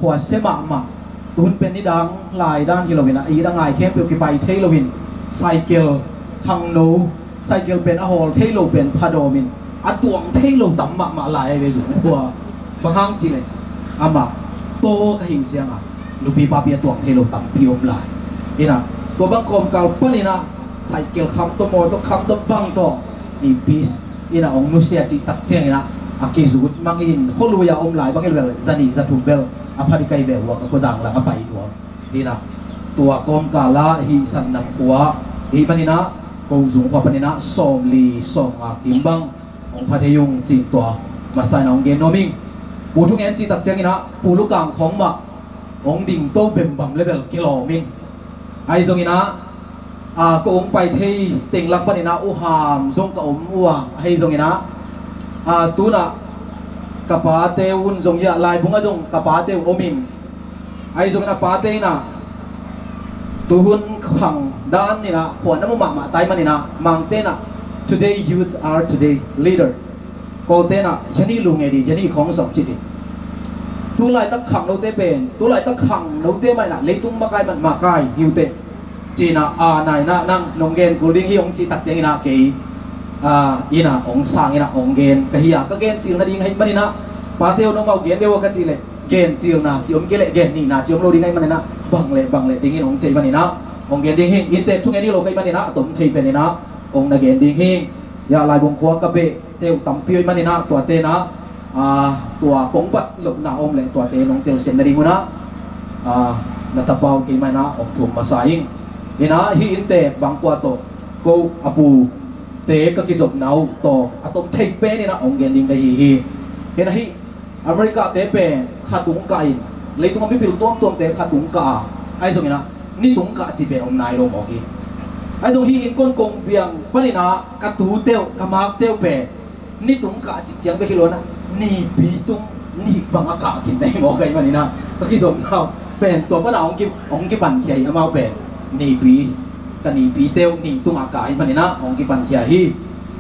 khwa sema ma tun pen ni dang lai dan kilowin a i dang ai kem pyo ki pai thailowin cycle khang no cycle pen a hol thailo pen phadomin a tuang thailo tam ma ma lai ve zu khwa bahang chi le ama to ka hing siang a lupi pa pia tuang thailo tam piom lai ina to bang kom kal panina cycle kham to mo to kham to bang to i bis ina ong nu sia chi tak cheng ina akizut mangin kholuya om lai bangil bel zani zatum bel aphari kai bel wa ko jang la ka pai tu ina tua kom kala hi san nam kwa hi panina ko zung kwa panina som li som a kimbang ong phathe yung chi tua masai na ong gen noming bu thung en chi tak chang ina pulu kang khong ma ong ding to bem bam level kilo ming ai zong ina à ko ong pai thei teng lak panina u ham zong ka om uwa hay zong ina à tu na kapate un zong ya lai bunga zong kapate omim ai zong na pate na tu hun khang dan ni na khwan na ma ma tai man ni na mang te na today youth are today leader. Ko te na yani lu nge di yani khong som chi di tu lai tak khang no te pen tu lai tak khang no te mai na le tung ma kai man ma kai hiu te chi na a nai na nang nong gen ko ding hi ong chi tak cheng na ke à ina ong sang ina ong gen ka hiya ka gen chill na ding hai na pa teo nó mau gen dewa ka chile gen chill na chi om lệ gen ni na chi om lo ding hai manina bang lệ bang le ding in ong chei na ong gen ding hing in te thung ni lo kai manina tom chei pe ni na ong na gen ding hing ya lai bong khwa ka be teo tam pioi na tua te na à tua kong pat lục na om lệ tua te nong tel sem na ding na à na tapaw kay mai na ong thum masaing ina hi in te bang kwa to ko apu te ka ki zop nau to atom thei pe ni na ong gen ding ka hi hi he na hi america te pe khatung ka in leitung mi pil tom tom te khatung ka ai song ina ni tung ka chi pe ong nai lo mo ki ai song hi in kon kong biang pani na ka tu teo ka mak teo pe ni tung ka chi chiang pe ki lo na ni bi tung ni bang ka kin nei mo kai mani na ka ki zop nau pen to pa na ong ki ong ki pan ki amao pe ni bi kan ni bitew tung akain manina ong kipan hiahi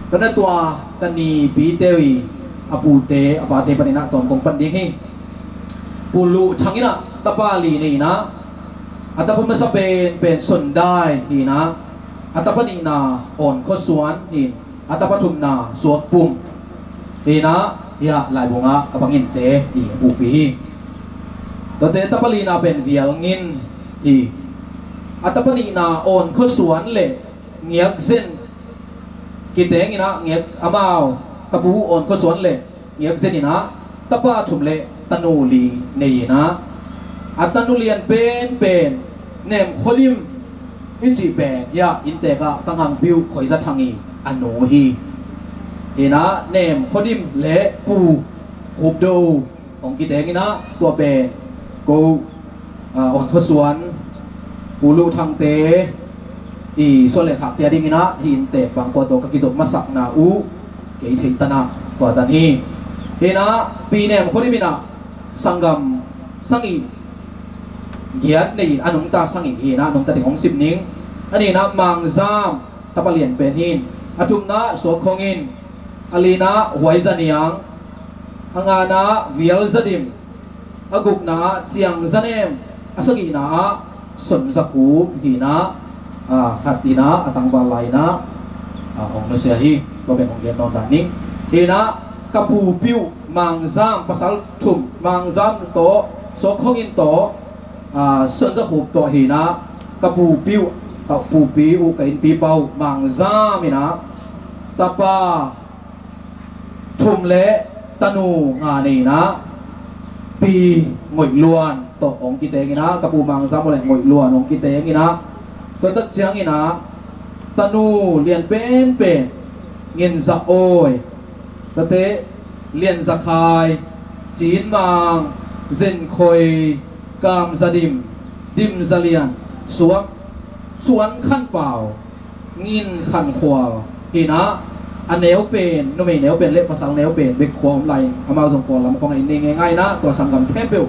karena tua kan ni bitewi apute apate panina tongkong pandingi pulu changina tapali ni na. At apa masapen pen sundai ni na. At ni na on kosuan ni. At tum na suat pum. Ni na ya lai bunga kapangin te ni pupihi Tote tapali na pen vialngin i อัตปนีนาโอนข้อสวนเละเงียกเซนกิเตงินะเงียกอามาวกระปูโอนข้อสวนเละเงียกเซนินะตะป้าถุมเละตะนูลีเนี่นะอัตนุเลียนเป็นเป็นเนมโคลิมอินจีแปกยาอินเตกะกังหังบิวคอยจะทางอีอนโนฮีนี่นะเนมโคลิมเละปูขบดูองกิเตงินะตัวเป็นกูอ่อนข้อสวน กูลูทางเตอีส่วนเลขาเตียดิงินะหินเตบางกวโตกกิจมาสักนาอูเกิดเหตนาตัวตันฮีเฮนะปีเนมคนมีนะสังกมสังอีเกียดในอนุตาสังอีเฮนะนุตาถึงของสิบนิ้งอันนี้นะมังซามตะเปลี่ยนเป็นหินอาทุมนะสวคงอินอลีนะหวยจันยังอังานะวิลจัดิมอากุกนะเจียงจันเอมอสกีนะ À, à, na à, chiang zanem asagi na sun zaku hina a khatina atang balai na a ong no sia hi to ben ong gen non da ning hina, kapu piu, mang mangzam pasal thum mangzam to so khong in to a sun zaku to hina, kapu piu kapu piu ka in pi pau mangzam ina tapa thum le tanu nga ni na, pi ngoi luan to ong ki te ngi na kapu mang sa mo le ngoi luan ong ki te ngi na to tak chiang ngi na tanu lian pen pen ngin za oi ta te lian za khai, chín mang zen khoi cam gia dim dim gia lian xuống xuống khăn bảo, nghìn khăn khoa thì nó anh nếu bên nó mình nếu bên lệ phát sáng nếu bên bị khoa ông lại ông mau dùng cổ làm con anh nghe ngay na tua sang cầm thép biểu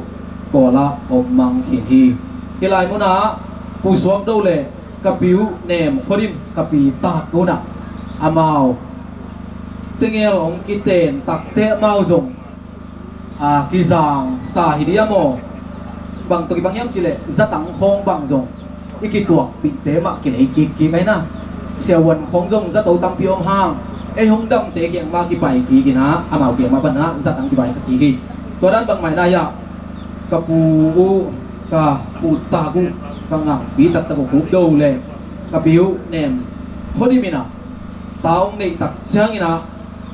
cổ là ông mang khiển hi cái lại muốn na pu xuống đâu lệ? Cà piu nèm khó dim cà pi tạc cô nè à mau tiếng nghe ông cái tên tạc tệ mau dùng. À cái giang sa hi đi mo bằng tôi bằng hiếm chỉ lệ rất tăng không bằng dùng. Cái cái tuộc bị tế mà cái này cái cái cái na xe quần không dùng rất tàu tâm piom hang ai tế kiện te kiang ma ki pai ki à amau kiang mà ban na rất tăng ki pai ki ki to dan bang mai na à ka ka pu ku ka ngam pi tat ta ko ku do le kapiu nem khodi mina taong nei tak chang ina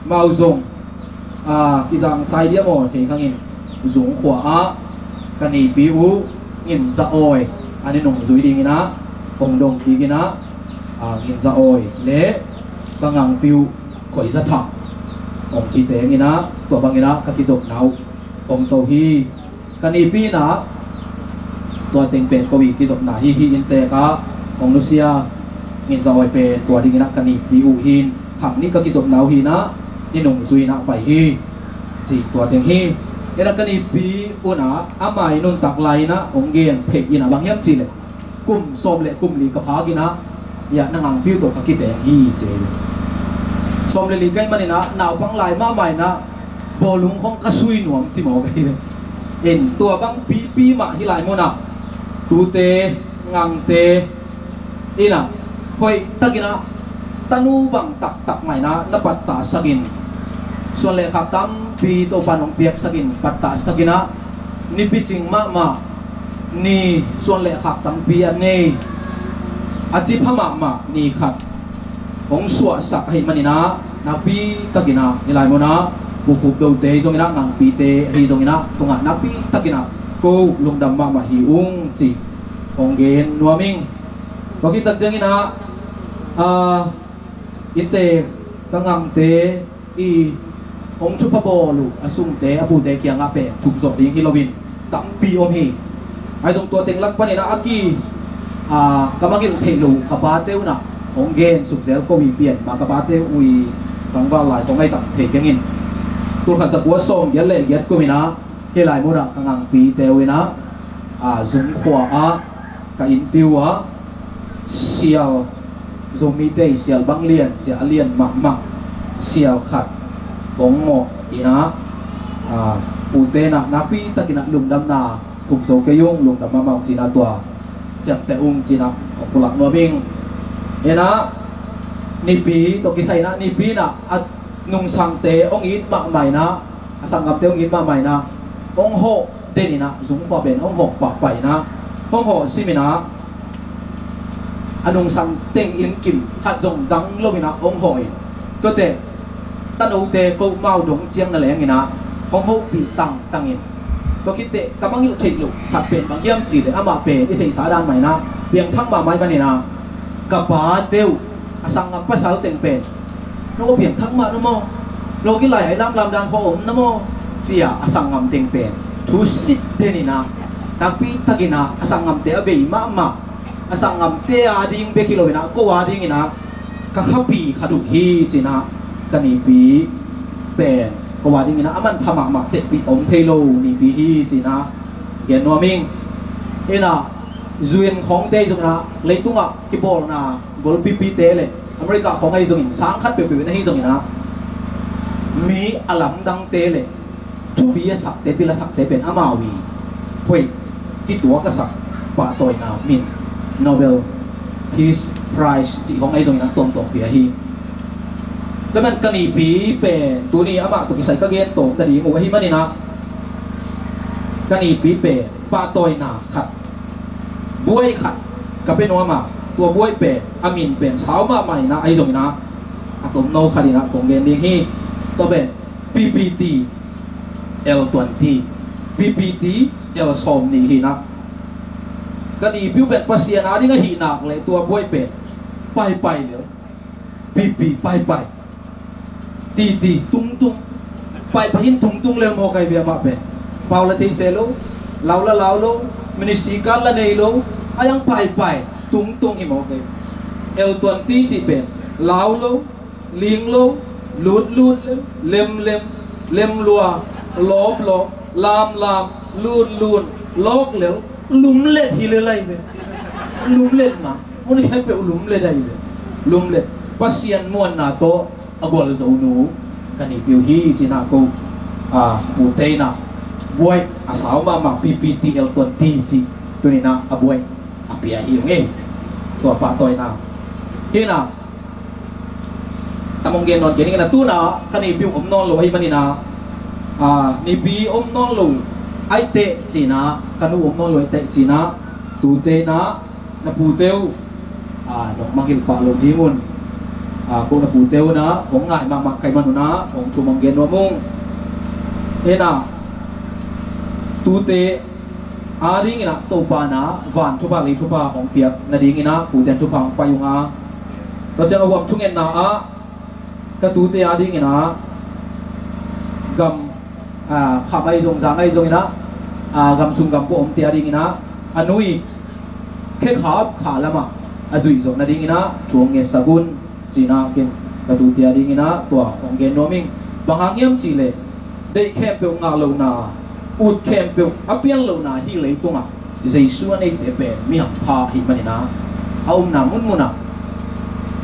mau dùng à cái dạng sai dia mo thì khang in dùng khỏa á cái này pi u ngin za oi anh ấy nong zui ding ina ong dong ki kina à ngin za oi le ka ngang piu khoi za thak ong ki te ngina to bang ina ka ki zok nau ong to hi. Cái này pi na tua ting pen ko wi ki zok na hi hi in te ka ong lucia ngin za oi pen tua ding ina cái này pi u hin khang ni ka ki zok nau hi na ni nong zui na pai hi chỉ tua tiếng hi ina kani pi una amai nun tak lai na onggen phe ina bang hiam chi le kum som le kum li ka pha gi na ya na ngang piu to ka ki te hi che som le li kai mani na naw bang lai ma mai na bolung khong ka sui nuam chi mo kai เห็นตัวบังปีปีมาที่หลายมุน่ะตูเตงังเตอีนะพอยตะกินะตันูบังตักตักใหม่นะนปัตตาสกิน ส่วนเลขาตั้มปีโตปานองเปียกสกินปัตตาสกินะนี่พิจิงมามานี่ส่วนเลขาตั้มปีอันนี้อาจิพมามานี่ครับองสวสักให้มันนะนับปีตะกินะนี่หลายมุน่ะ kukuk do te zong ina ngang pi te hi zong ina tunga napi takina ko lung damang mahiung chi onggen nuaming toki tatjang ina a ite kangam te i ong chupa bolu asung te apu te kia nga pe đi zo ding hilowin tam pi om hi ai dùng tua tiếng lắc lak pan là aki. A ông thelu kapate una onggen sukzel ko wi pian ma kapate ui thành ra lại, có ngay ngai tak kia kengin tôi khát sắc quá sông giết lệ giết cô mình á. Khi lại mua rằng càng ngang pi tèo in á. À dùng khóa á. Cả yên tiêu á. Siêu dùng mi tê siêu băng liền siêu liền mặn mặn siêu khát bóng mộ in á à bù tê nặng nặng pi tắc kia nặng lùng đâm nà. Thục dấu cái yung lùng đâm mà mỏng chỉ là tòa. Chậm tè ung chỉ là bù lạc nó bing thế á ni pi to kia say nặng ni pi nặng nung sang te ong ít mạng mày na. À, sang gặp te ong ít mạng mày na. Ong ho den na dùng pa ben ong hộ pa bảy na. Ong ho simina anung à, sang tên in kim khat dùng đắng lâu na ong hoi tôi tệ, ta đầu tê câu mau đúng chiang là lẽ người na. Hong hộ bị tăng tăng in tôi khi tệ, các bang yêu thịt lục hạt bền bằng yếm chỉ để ama bền đi thành xã đan mày na. Biếng thăng bà mày bên này na. Cả ba tiêu asang à, ngam pa sao tên bền. nó có biang thăng mà nó mò lo cái lại nam làm đàn khổ nó mò chia asang ngam tên bền thu sit tên này na tapi tagina asang ngam te ave ma ma asang ngam te ading be kilo na ko ading ina kakapi khadu hi china กันนี่ปีเป็นก็ว่าดิ่งนะมันพมักมักเตะปี อเมริกาของไอ้สงินสังขัดเปลี่ยนไอ้สงนนะมีอลัมดังเตเลทุบีสักเตปิลสักเตเป็นอามาวีห่วยกิตัวกษัตริย์ปะตอยนามินโนเบลพีซไพรส์จีของไอ้สงินนะตรงตรงเปียฮีก็เมันกันีปีเป็นตัวนี้อามาตุกิใส่ก็เกณฑ์ตรงแต่ดีหมู่ฮีมันนี่นะกันีปีเป็นปะตอยนาขัดบวยขัดกับเป็นว่ามา ตัวบุ้ยเป็ดอามินเป็ดสาวมาใหม่นะไอ้ตรงนี้นะอาตมโนคดีนะตรงเรียนดิ้งฮีตัวเป็ด PPT L ตัวที่ PPT L สอมนี่ฮีนะก็นี่พิวเป็ดภาษีนะนี่ก็หีนักเลยตัวบุ้ยเป็ดไปไปเดี๋ยว PP ไปไปตีตีตุ้งตุ้งไปไปหินตุ้งตุ้งเลยโมกัยเบียมาเป็ดเปล่าละทีเซโลเราละเราโลมินิสติกาละเนโลไอ้ยังไปไป tung tung hi mo ke el tuan ti chi pe lao lo ling lo lut lut lem lem lem lua lop lop lam lam lun lun lok lel lum le hi le lai be lum le ma mun hi pe lum le dai be lum le pasian muan na to agol zo nu kani piu hi china ko a pu te na buai asau ma ma ppt el tuan ti chi tu ni na abuai apia hi nge tua pa toy na hi na tamong gen non kini na tu na kani bi om non lo hi mani na à ni bi om non lo ai te chỉ na kanu om non lo ai te chỉ na tu te na na pu teu à dok mangil pa lo di mun à ko na pu teu na ong ngai ma ma kai manu na ong chu mong gen no mung thế na tu te a ding ina to pa na van thu pa li thu pa ong piak na ding ina pu ten thu pa ong pa yung a to chang huam chung en na a ka tu te a ding ina gam à khả bay dùng giá ngay dùng ina à gam sung gam po om te ading ina anui khe khap khả lama a zui zo na ding ina chuang nge sagun sina kin ka tu te ading ina to ong gen noming bang hiam chi le dei khem pe nga lo na ut khem pe apiang lo na hi le tunga jesu ane te pe mi ham pha hi manina aum na mun muna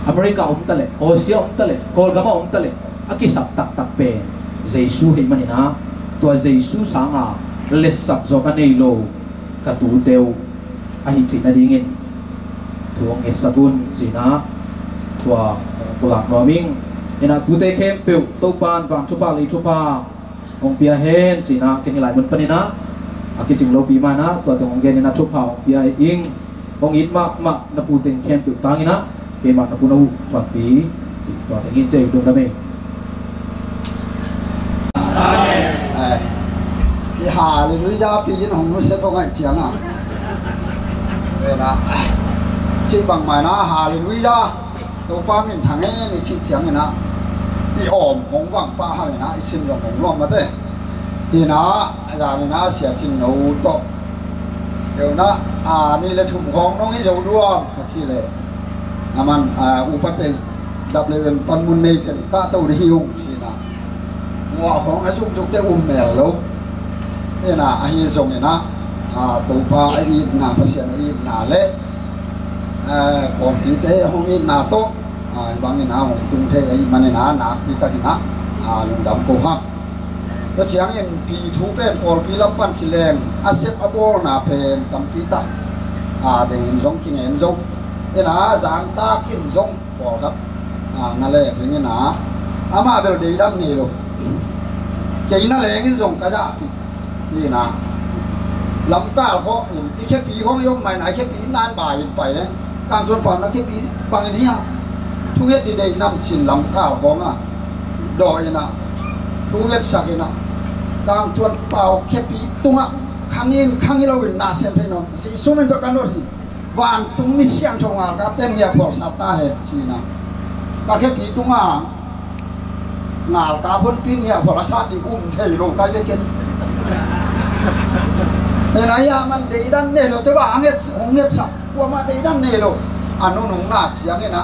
Amerika om tale Asia om tale Kolgama om tale akisap tak tak pe Jesu hi manina tua Giêsu sáng à lết sặc do cái này lô cả tụ đều à hình chỉ là đi nghe thuồng nghe sabun chỉ na tua tua lạc nó mình nên là tụ tê kem biểu tô ban vàng chụp ba, lấy ông bia hen chỉ na cái này lại mình phân na à cái chừng lâu bị mà na tua ông nghe nên chụp ba ông bia ing, ông ít mà mà na pu tên kem biểu tăng na cái mà na pu nâu toàn phí chỉ tôi tên in chơi đúng đam mê. Đi hà li ra pi in hong nu sẽ to ngai chiến na về na chi bang mai na hà li ra to pa min thang e ni chi na ina hong tung the ai man na na pi ta kina a lung dam ko ha to chiang en pi thu pen pol pi lam pan chileng a sep a bor na pen tam pi ta a deng in zong king en zong ena zan ta kin zong pol khat a na le ring ena ama bel de dan ni lo ke na le ngin zong ka ja piนี่นะลำก้าเขาเห็นอีแค่ปีของยงใหม่ไหนแค่ปีนานบ่ายไปเลยกลางจนป่านนะแค่ปีบางอันนี้ทุกเย็ดดีๆนำชินลำก้าของอ่ะดอยนะ à bằng cái nào cũng tung thế ấy mà này nào nào bị ta cái nào à lùng đầm cô ha nó chẳng yên pi thú bên, còn pi lâm pan chỉ lên à xếp à bố na bên tầm pi ta à để nhìn giống kinh nhìn giống. Cái nào dán ta kinh giống, bỏ gấp. À nà lệ với cái nào à mà bây giờ đâm này rồi. Chỉ nó lệ cái giống cái dạ thì gì nào lắm ta khó ít cái pi không yếm mày, nãy cái pi nan bài yên phải đấy. Càng tuần phòng nó cái pi bằng cái gì thu hết đi đây năm chín lòng cao vong à đòi na thu hết sạc na càng tuân bao khép bị tung ạ. Khang in khang in lâu na xem thấy nó. Chỉ số mình cho căn rồi vạn tung mi xiang trong à các tên nhà bỏ sát ta hết, chỉ na các khép bị tung à nào cá vốn pin nhà bỏ sát đi cũng thấy luôn cái cái kiến thế này à mình để đan này rồi tôi bảo nghiệt nghiệt sạc. Qua mà để đan nề rồi anh à, nó nung nát chỉ anh na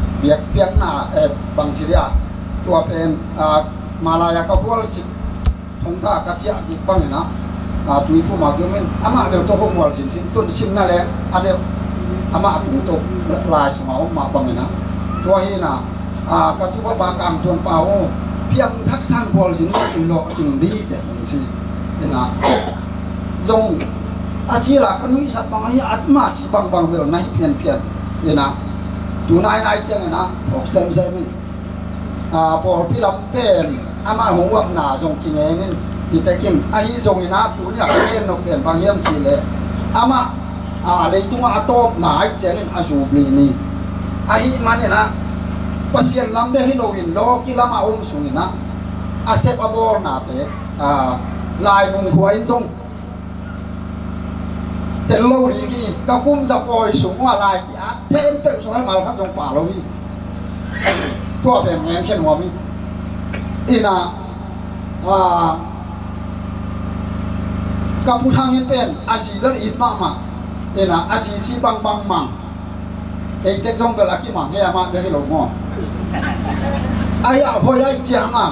biak biak na e bang siria tua pen a malaya ka si thong tha ka chia ki bang ina a tui pu ma gyomen ama be to ho wal sin sin tun sim na le ama tung to lai suma om ma bang ina tua hi na. À cái thứ ba càng tuần bảo piang thắc san qual sin sin lo sin đi te mong si ina zong. A chi la kan mi sat bang ya at ma chi bang bang vel nai pian pian ina tu nai nai chang ina ok sem sem à por pilam pen ama hong wak na zong ki nge nin i te kin a hi zong na tu ni a ken no pen bang yam chi le ama à lấy tung à to nai chang in a zu bli ni a hi man ina pasien lambe hi lo in lo ki lama um sungina asep abor na te a lai bung huai เต่โลดีกี่กะกุ้มจะปล่อยสูงว่าลายกี่เทนเต็มสมัยมาครับตรงป่าเราพี่ตัวเป็นแงนเช่นหัวพี่อีน่ะว่ากับผู้ทางเห็นเป็นอาศิเลิอินมากมาเอ็นะอาศิชีบังบังมังเอ็งเต็กจงเบลักกี้มังเฮียมาเด็กหลงงอไอ้อาพอยายจังอะ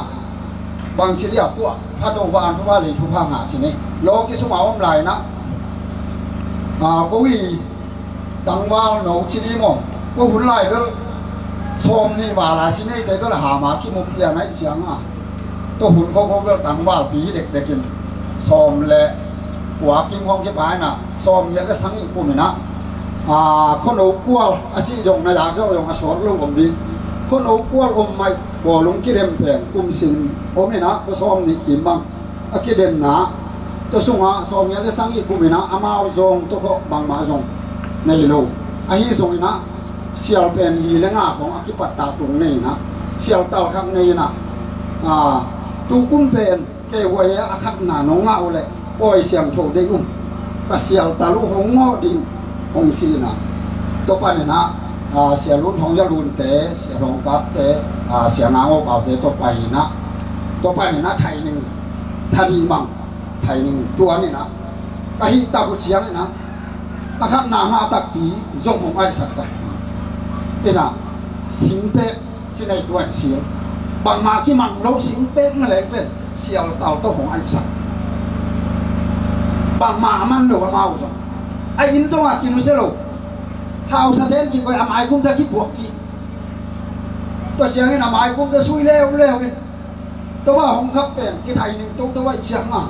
บางทีเรียกตัวพระตงวานพระว่าเลยทุพางอะใช่ไหมโลกิสุมาอมไหลนะ à có gì đăng vào nấu chỉ đi mò có hun lại bên xóm ni vào là chỉ này tới bên hà mà cái một bia này chẳng à tôi hun có có bên đăng vào bí địch địch in xóm lệ quả kim phong cái bài nè xóm nhớ cái sáng ý của mình nè à con nấu cua à chỉ dùng này là cho dùng à sốt luôn cũng đi คนเอากวลอมไม่บ่ลงกิเดมแผง ตัวสุงอาสองเงี้ยเสังอีกุมินะอามาจงตัวเขาบางมาจงในโลกอันนี้จงนะเสียเป็นลีเลงาของอคิปัตตาตุงนี่นะเสียตาขัดนี่นะอ่าตูกุ้มเป็นเกวยอาขัดหนานงเอาเลยปล่อยเสียงโถได้อุ้มก็เสียตาลูกของงอดิวองศีนะตัวปันนนะอ่าเสียรุ่นของยารุนเตะเสียรองกับเตะอ่าเสียนางเอาเปล่าเตะตัวไปนะตัวไปนะไทยหนึ่งทันีบัง ko chiang ni na ta khat na nga tak pi zong hong ai sak ta ina sim pe chi nei tuan sil bằng mà ki mang lâu sim pe nga le pe sial tao to hồng ai sak bằng mà man lo ma u zo ai in zo à ki nó sẽ lâu hào sa đến kia coi am ai cũng ta kì buộc kì. Tôi xem cái am ai cũng ta suy leo leo bên tôi bảo không khắp bên cái thầy mình tôi tôi vậy chẳng à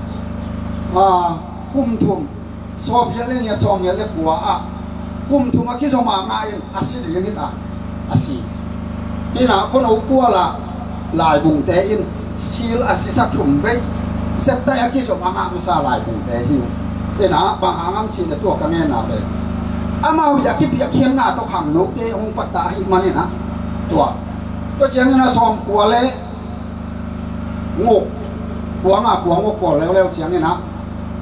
มากุ้มทุมสอบเยอเลยเนี่ยสอบเยอเลยกลัวอะกุ้มทุมมาคิดสมาง่ายอาศัยอย่างนี้ตาอาศัยนี่นะคนเอากลัวละลายบุงเตยินชีลอาศัสักถุงไปเสร็จแต่คิดสมาง่ามัซาลายบุงเตยิวนี่นะบางหางมชีนตัวกันแน่นาเลยอามาอยากคิดอยากเขียนหน้าต้องขังนกเตยองปัตตาหิมันนี่นะตัวก็เชียงนะสองกลัวเลยงกกัวงากกลัวงกกลัวแล้วแล้วเชียงนี่นะ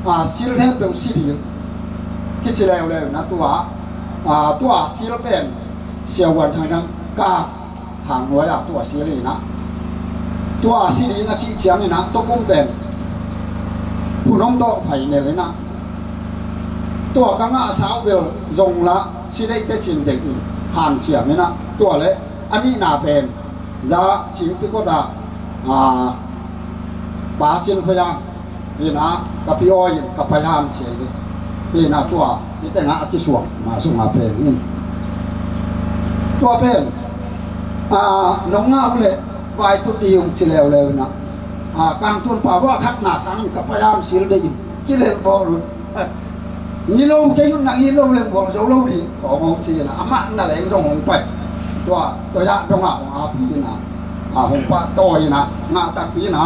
à sil hen beu si di ki chi leo leo na tua à tua sil ven sia wan thang thang ka thang noi à tua si li na tua si di na chi chiang na to kung ben phu nong to phải nè lên na tua ka ngã sáu bel dùng la si dei te chin dei han chiang na tua le ani na ben za ching pi ko da à ba chân khơi giang นี่นะกับพี่อ้อยกับพยายามเสียเลยนี่นะตัวนี่แต่งอาที่สวงมาสุงมาเพลนี่ตัวเพลงอ่าน้องงาเลยวายตุดีงสิเลวเลยนะอ่าการตุนป่าว่าขัดหนาสังกับพยายามเสียเลยอยู่กิเลสบอลุนนี่เราใช้นุ่นนังยี่เราเรื่องของเราเราดีของของสีนะอามันนั่นแหละตรงหงไปตัวตัวยะต้องหาของอาพีนะอาหงปะต่อยนะงาตักปีนะ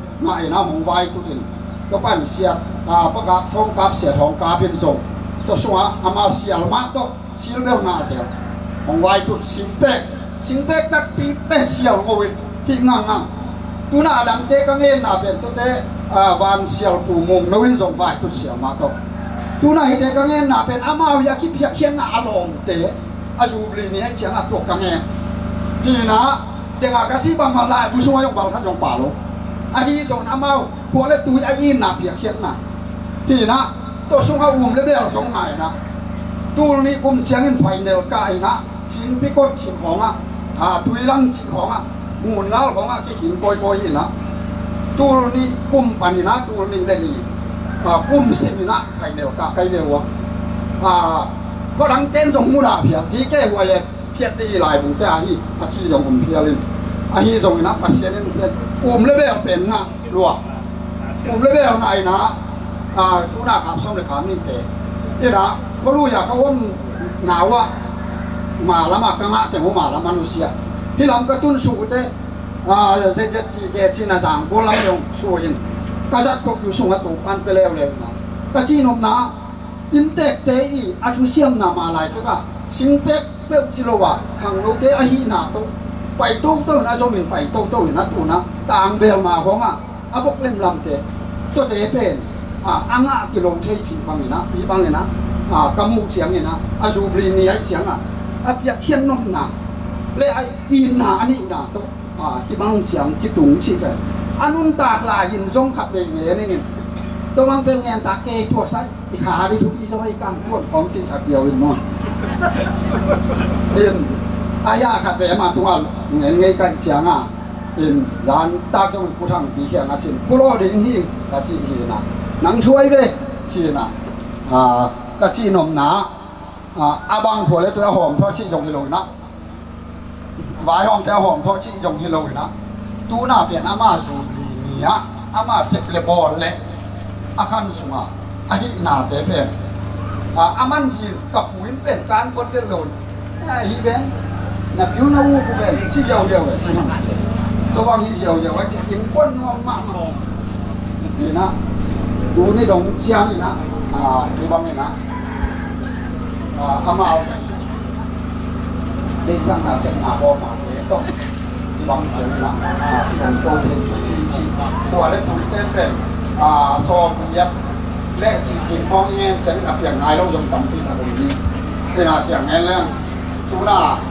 มาไอ้น้าหงไว้ทุกินตัวปั้นเสียตาประกาศทองกาเสียทองกาเป็นทรงตัวสัวอามาเสียลมาตัวสิลเบลนาเสียหงไว้ทุกสิงเป็กสิงเป็กตักปีเปเสียลงวินหิงางงางตัวน่าดังเจกังเงินน่าเป็นตัวเตะวันเสียลปูมุงนวินทรงไว้ทุกเสียมาตัวตัวน่าเห็นเตะกัเงินน่าเป็นอามาวิยาคิดพยาเขียนน่าอารมณ์เตะอายุบลีนี้เจียงอักโลกังเงินที่นะเด็กอากาศีบังมาลายบุษวยองบาลขันยองป่าลง อาฮีจงน้ำเมาหัวเละตุยอาฮีหนาเปียกเขียนนะทีนะตัวสงฆ์อุ้มเลี้ยงสงฆ์ไหนนะตูนี้กุมเชียงอินไฟเนลกายนะชิ้นพิกดชิ้นของอะอ่าตุยลังชิ้นของอะงูน้าวของอะที่หินโกยโกยหินนะตูนี้กุมปานนะตูนี้เลนี่อ่ากุมเสียงนะไฟเนลกาไกเดีววอ่าก็ดังเต้นจงมูดาเพียกที่แก้หัวเย็ดเพียดดีหลายบุตรอาฮีอาชีจงหุ่นเพียรินอาฮีจงนะปัสเซียนเพียร อุ้มเลยแบบเป็นนะรัวอุ้มเลยแบบไงนะอ่าตู้หน้าขามส้มเลยขามนี่เตะนี่นะเขารู้อยากเขาว่าหนาวว่ามาละมากงะแต่ว่ามาละมนุษย์ที่ลำกระตุ้นสูเตะอ่าเจ็ดเจ็เจ็ดชินาสังพวกลำยองสูยินกัตริย์ตกอยู่สูงตุกันไปแล้วเลยนะกจีนมนะอินเตกเตอีอาชุเซียมนามาลายก็สิงเป็กเป็ะชิโราว่ขังโนเตอฮินาโต ไปตุ้ตู้นะจอมินไปตุ้ตู้นะตู้นะต่างเบลมาของอะอาบกเล่มลำเตะตัวจะเป็นอะอ่างอะกิโลเทสิบังเลยนะพี่บังเลยนะอ่ากำมูกเสียงเลยนะอาจูบรีนี่ไอเสียงอะอาเปียเขียนน้องนะเลยไออีนาอันนี้นะตุ้อ่าพี่บังเสียงคิดถุงชิบะอันนุนตากลายยินจงขับเองเงียนี่เงี้ยตัวบางเป็นงานตาเกยทั่วใสอีขาดิทุกอีสมัยกลางพวกของสิสักเดียวเลยนาะเอ็น aya khat ve ma tungal nge nge kan chianga in zan ta jong pu bị bi hiang a chin. Pulo đến khi ka chị hi na. Nang chuai ve chị na. À ka chị nom na. À a bang ho le to hòm thoát chị jong hi lo na. Vài hòm te hòm thoát chị jong hi lo na. Tu na pian ama zu li ni a, ama sep le bol le. A sung à a hi na thế pe. À aman chi ka puin pen kan bot le lon hi ben na ya a kapudo yin jong e ji bel nó, lo đi bang ya chi na ni cái tun suk chiang à âm sai da sang là sẽ là tha mà thế to chiang ina pol khat jong ki be la bin a e ji bel mun them mun mun tuang tuang malim cima dùng pin tư kau bela thế là mo nghe lên. Sung pana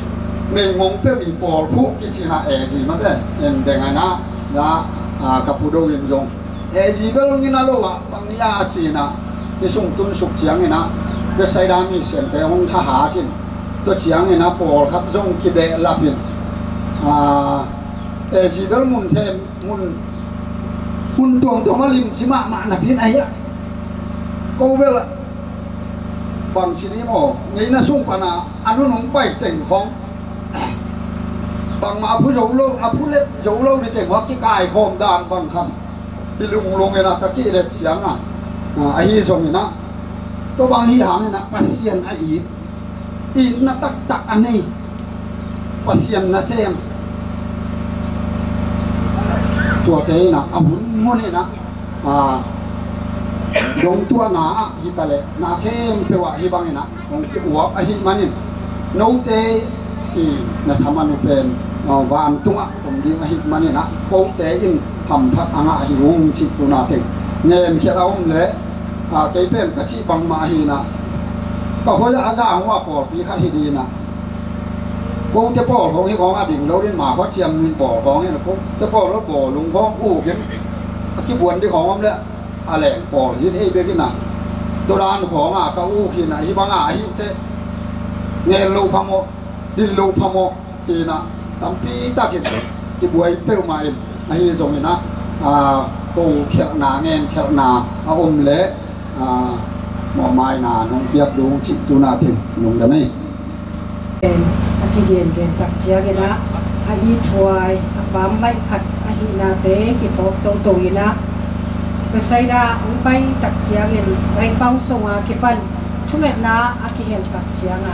mình mong pe vì bỏ phụ cái gì là ế gì mà thế nên để ngày na là đôi yên dùng ế gì bây giờ như nào à bằng nhà gì na cái sung tun sục chiang na cái sai đam mi xem thấy ông tha há chứ tôi chiang na bỏ khắp dùng cái bè là pin à ế gì bây giờ muốn thêm muốn muốn tuồng tuồng mà lim chỉ mà mà là pin ấy á cô về là bằng chỉ đi mò nghĩ là sung quan à anh nó nóng bay tỉnh không bằng mà phụ dấu lâu à lệ dấu lâu đi tiền hoặc cái cài khom đàn bằng khăn. Thì lùng lùng này là các chị đẹp à. À hi dùng này tôi bằng hi hàng này pasien à ý. Ý nó tắc tắc anh ấy. Pasien nó xem. Tua thế na à hun muốn này na à dong tua na hi ta na khem pe wa hi bang na dong ki uap à hi manin nấu tê. อีนธรรมนุเพนวานตุ้งะผมดีมาหิมันเนี่ยนะโปเตอินพัมพัดอ่างหิวงจิตุนาติเงินเขียเราเละเกยเป็นกะชีบังมาฮีนะก็เพราะอากาว่าปอดปีขั้นที่ดีนะกูจะปอดของที่ของอดิ่งเราเล่นหมาเขาเชียมมีบ่อของเนี่ยนะกูจะปอาแล้วบ่อลุงของอู้เข็มขี้บวนที่ของมันเนี่ยอะไรปอดยึดให้เบกินนะตัวร้านของอะก็อู้ขี้นะที่บังอะที่เตเงินลูกพังโม bêu mà à hi dùng na à cô khẹo na nghe khẹo na, à ôm lẽ à mò mai na, nông biếc đúng chị tu na thì nông đâm này ki gen gen tak chia ge na a i thuai a pam mai khat a hi na te ki pok to to ina. Cái sai da ông bay tak chia cái anh bao sông à cái bàn chúng em na anh ki em tak chia ngà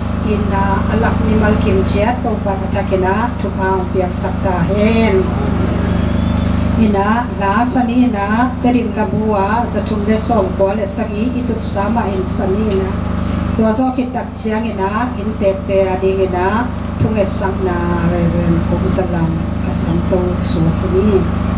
la khat ong kwa ka ye la kwa ama la kwa khong song sa the ena uli ena pa ena mate han la ichi tam mate achi pe age pe ilung sim mu khai khama mai na no o i alunung hon sunga hibangina ina alak mi mal kim chia to pa patakina thupang piak sakta hen. Ina la sani, na terim labua zathum le som ko le sagi itut sama in sani na. Tua zo ki tak chiang ina, in te te ading ina thung e sang na re ren, ko salam, asam to su kini. lian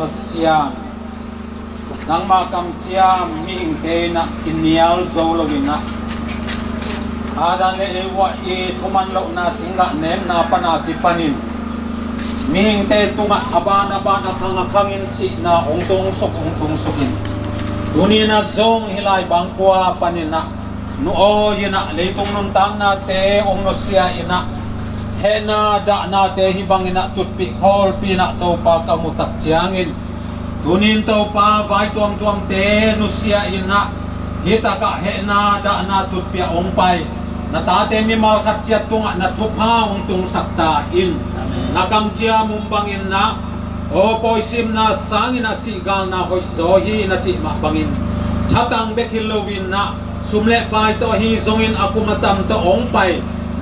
to siam nang ma kam chiam mi ing e te na inial zo lo na ada le e wa e thuman lo na singa nem na pana ki panin mi ing te tunga abana bana khanga khangin si na ong tong sok ong tong sokin. Duni na zong hilai bangkwa na nu o yina leitung nun tang na te ong no sia ina hena da na te hi bangina tut pi khol pi na to pa ka mu tak chiangin. Tunin to pa vai tuam tuam te nu sia ina. Hi ta ka hena da na tut pi ong pai. Na ta te mi mal khat chia tunga na thu pa ong tung sakta in. Na kam chia mum bangin na o poisim na sangina sigal na hoi zo hi na chi ma bangin thatang bekhil lovin na. Sumle pai to hi zongin akumatam to ong pai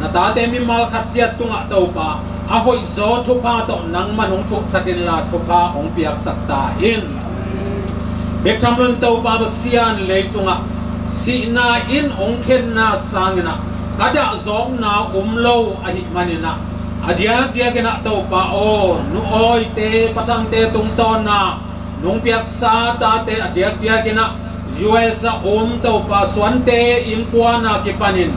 na ta te mi mal khat tiat tunga to pa. A hoi zo thu pa to nang manung thu sakin la thu pa ong piak sakta in. Bek tham lun to pa ba sian le tunga. Si na in ong khen na sangina kada zong na umlo a hi manina adia dia kena to pa, o, nu oi te, patang te tung ton na. Nung piak sa ta te adia dia kena US om um to pa swan te, in puana na panin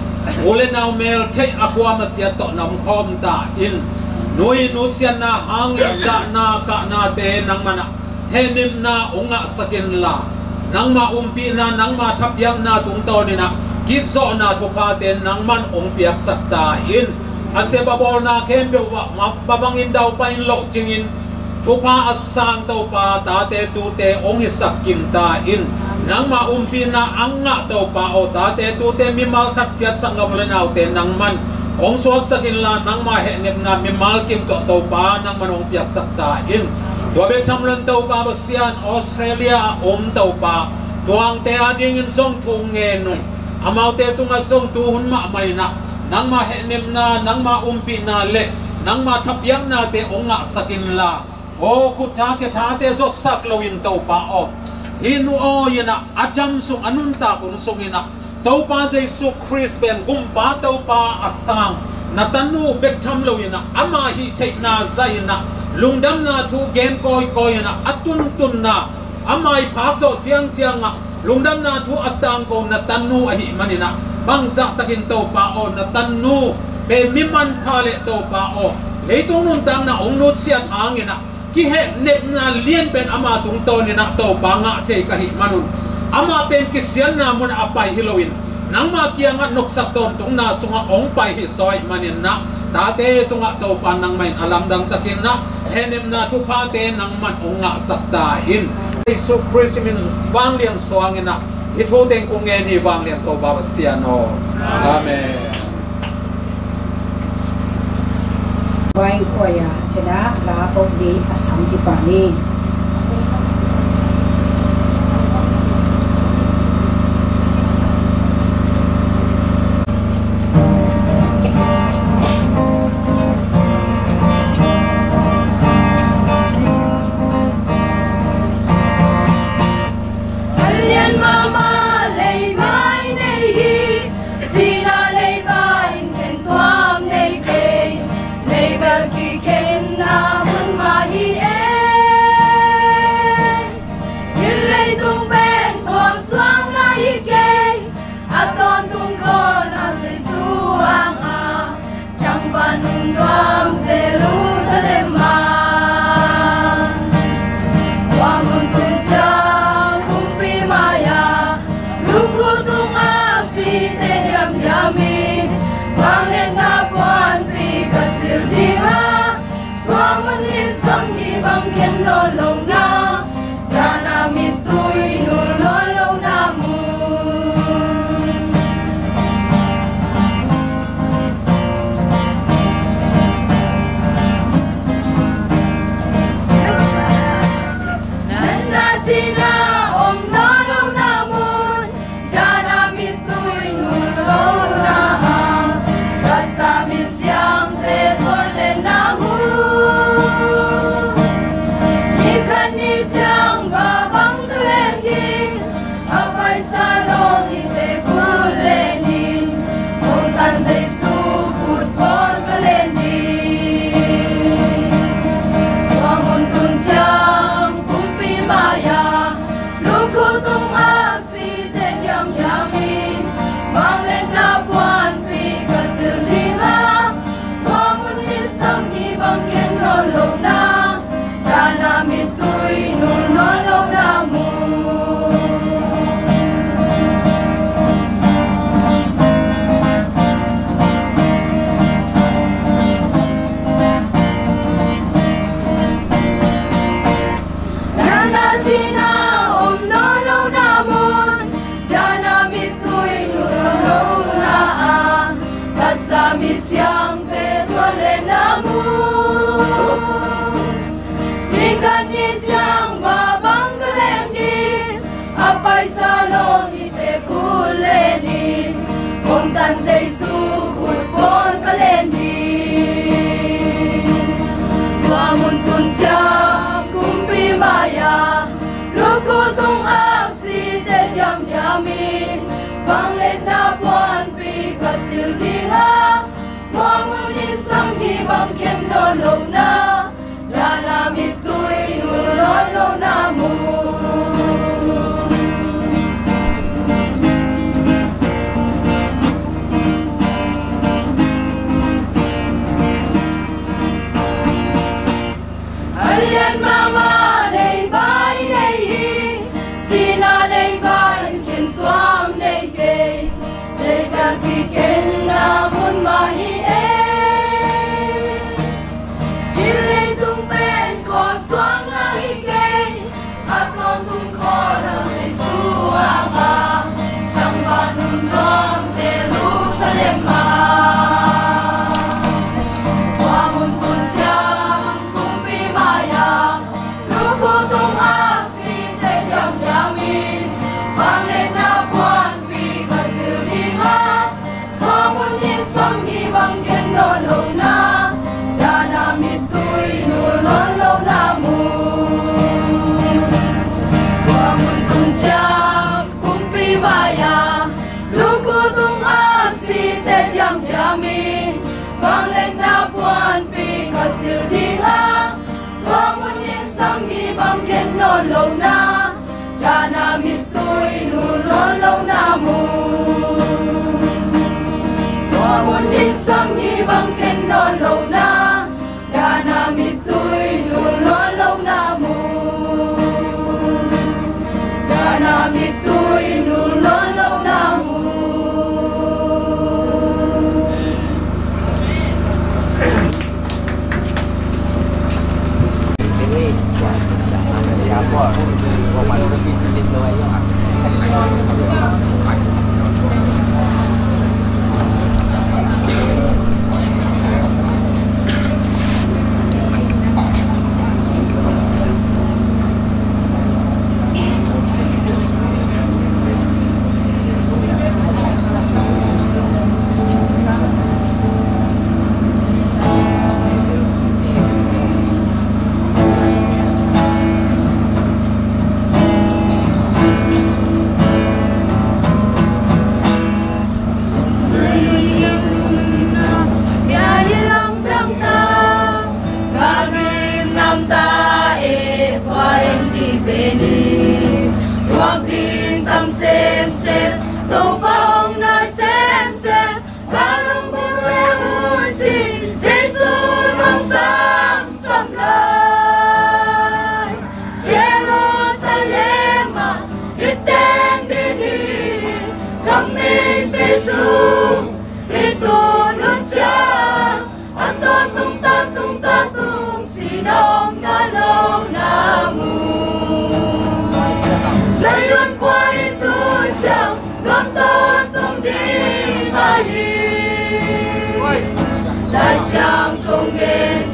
ule na mel te akwa ma tia to nam khom ta in. Nui nu sian na hang da na ka na te nang mana. Henim na unga sakin la. Nang ma umpi na nang ma thap yang na tung to ni na. Kiso na thupa te nang man ong piak sakta in. Ase babol na kempe wa ma babangin daw pa in lok chingin thupa asang to pa ta te tu te ong hisak kim ta in nang ma umpi na anga to pa o ta te tu te mi mal khat chat sangam le naw te nang man ong suak sakin la nang ma he nek na mi mal kim to to pa nang man ong piak sakta in. Dua bek tham lân tàu pa basian Australia om tàu pa. Tuang te ading in song thung nge nung. Amau te tunga song tu hun ma mai na. Nang ma he nem na nang ma umpi na le. Nang ma thap yang na te onga sakin la. O khu ta ke tha te zo sak lo in tàu pa o hinu o yena, adam sung anunta kun sung ina tàu pa jesu christ ben gum pa tàu pa asang. Natanu bek tham lo yena, ama hi te na zaina lungdam na thu game koi koi na atun tun na. Amai phak so chiang chiang a. Lungdam na thu atang ko natanu a hi manina. Bangsa takin tau pa o natanu. Tanu pe miman phale tau pa o. Leitung nun tang na ong nut sia thangina ki he net na lien pen ama tung to ni na to pa nga che ka hi manun. Ama pen ki sian na mun apai hiloin nang ma kia nga nok sak ton tung na sunga ong pai hi soi manin na. Ta te tunga to pa nang main alam dang takin na. Henem na thu pa te nang man ong nga sakta in Jesus Christ min wang lian soang ina hi thu teng kung nge ni wang lian to ba siano amen ဝိုင်းခေါ်ရချဒါလာပုံလေးအဆောင်ဒီပါလေး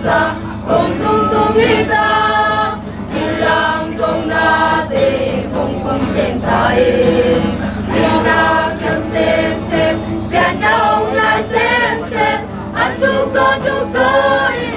sa ong tung tung kita kilang tung na te kung kung sem sa e kilang kiam sem sem sian na ong na sem sem an chung so chung so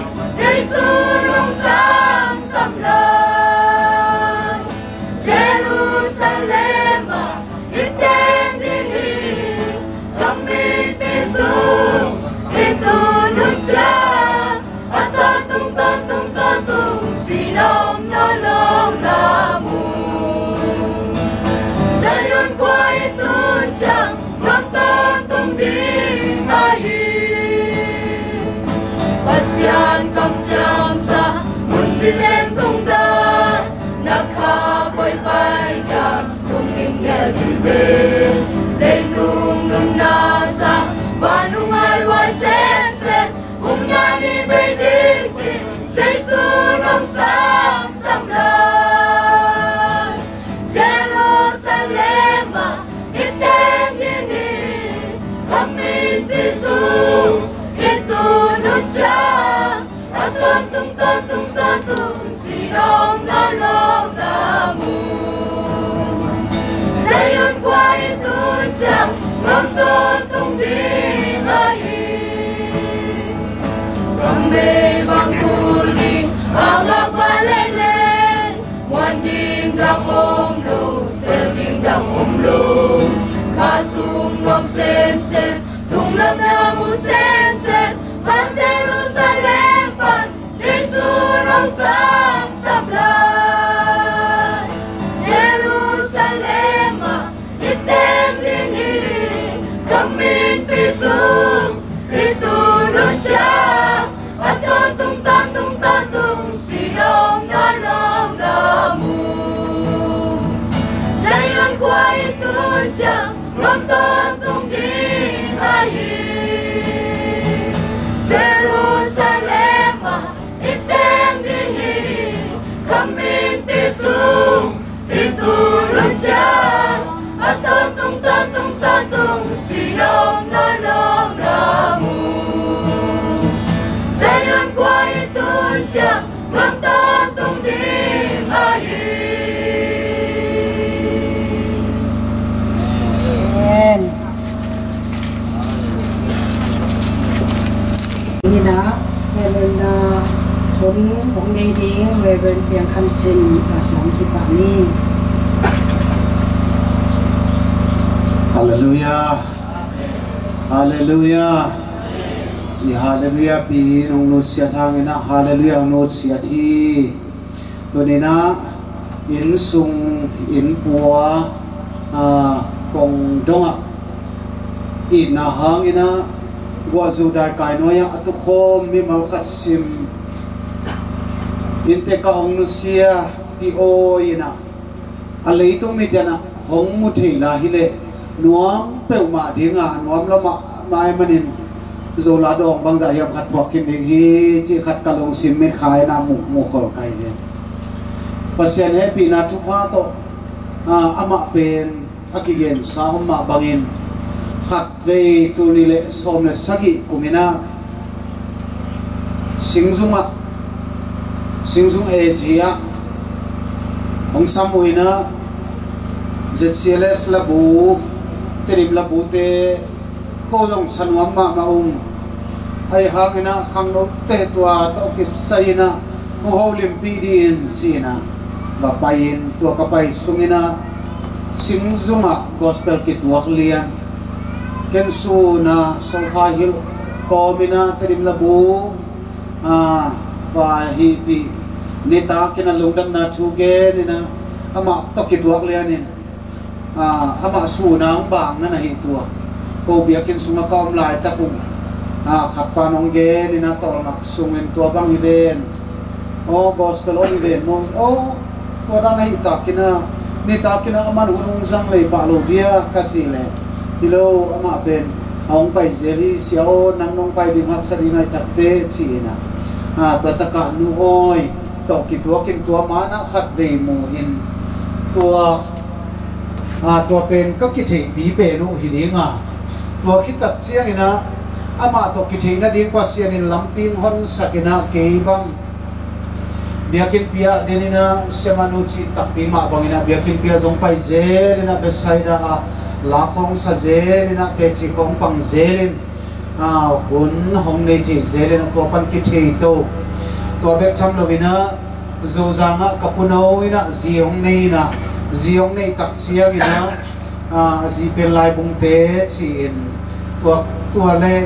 Amen. quay tu chẳng mong tôi tung đi ai bằng mê bằng cù đi bằng ngọc ba lên lên. Ngoan tim gặp ôm lù tên tim gặp ôm lù. Khá sung mong xem xem tung lắm đã muốn xem xem hắn tên luôn sa lên bằng dễ xuống lòng xa 홀짝 런던 동긴 하이 제루살렘아 이땐 비히 감민 비숭 비두르자 아따뚱따뚱따뚱 시영 ong nei ding reverend piang khan chin asam ki pa ni Hallelujah. Hallelujah. I hallelujah pi nong nu sia thang ina hallelujah nu sia thi. To ni na in sung in bua a kong donga. I na hang ina gwa zu dai kai no ya atu khom mi mal khat sim. In te ka hong nu sia ti o ina. A leitung mi tiana hong mu thei la hi le. Nuam pe ma dinga nuam lama mai manin zo la dong bang za yam khat bok kin hi, chi khat ka lo sim me khai na mu mu khol kai le. Pasien he pi na tu pa to. Ama pen akigen sa hom ma bangin khat ve tu ni le, som le sagi kumina singzunga singzung e jia. Ong samuina ZCLS labu. Terim labu te. Ko long sanuam ma maung. Ai hangina khangno te tua to ki saina mo holim pi din sina ba pain tua ka pai sungina singzuma gospel ki tuak lian. Ken su na solfa hil. Ko mina terim labu. A va hi pi neta kina lungdam na thuge ni na. Ama to ki tuak lianin. À ama su nang bang na nahi tua ko biakin sunga kaum lai ta kum à khap pa nong ge ni na tol mak sungin tua bang event. O gospel o event mo o ko ra nahi ta kina ni ta kina aman hunung sang le pa lo dia ka chi le hilo ama ben aong pai zeli siao nang nong pai ding hak sa ding ai tak te chi na. À to ta ka nu to kỳ tua kin tua má à, nó khát về mu in tua à tua bên các cái chế bí bể nu hì đi ngà. Tua khi tập xiang ina ama to kỳ chế na đi qua xiang in lamping hon sakina ke bang biakin pia denina semanu chi tapi ma bangina biakin pia zong pai ze dina besaida a la khong sa ze dina te chi khong pang ze lin a à, hun hong ne chi ze lin to pan ki chi to ตัวเบกชัมโลวินะจูจางะกับปุนเอาวินะจียงนี่นะจียงนี่ตักเสียกินะอ่าจีเป็นลายบุงเตสีอินตัวตัวเล่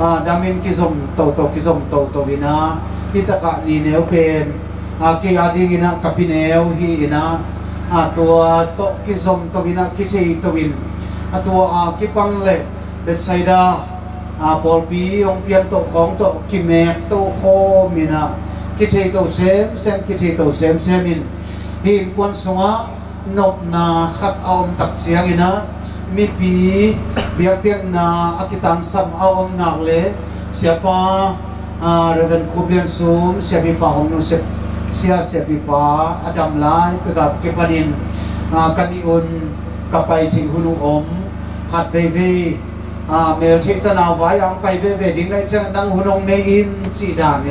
อ่าดามินกิซมโตโตกิซมโตโตวินะพิตากะนีเนวเป็นอ่ากีอาดีกินะกับพิเนวฮีนะอ่าตัวโตกิซมโตวินะกิเชยโตวินอ่าตัวอ่ากิปังเล่เบ็ดไซดา à bỏ bí ông biên tổ phóng tổ kim mẹ tổ khô mình à to bek cham lovina zo zanga kapuno ina zi hong ne na ziong nei tak sia gina a zi pel lai bung te chi in tua tua le a damin ki zom to to ki zom to to vina hita ka ni neu pen a ki adi gina kapineu hi ina a tua to ki zom to vina ki chei to vin a tua a ki pang le besaida a pol pi ong pian to khong to ki mek to kho mina ki chei to sem sem ki chei to sem sem in hin kwan sunga nop na khat aom tak chiang ina mi pi biak biak na akitan sam aom nak le siapa a reven kublian sum siapa pa hong no sep sia siapa pa adam lai pegap kepanin a à, kani un kapai chi hunu om. Khat ve ve a à, mel thi ta na vai ang pai ve ve ding lai chang dang hunong ne in, chi dan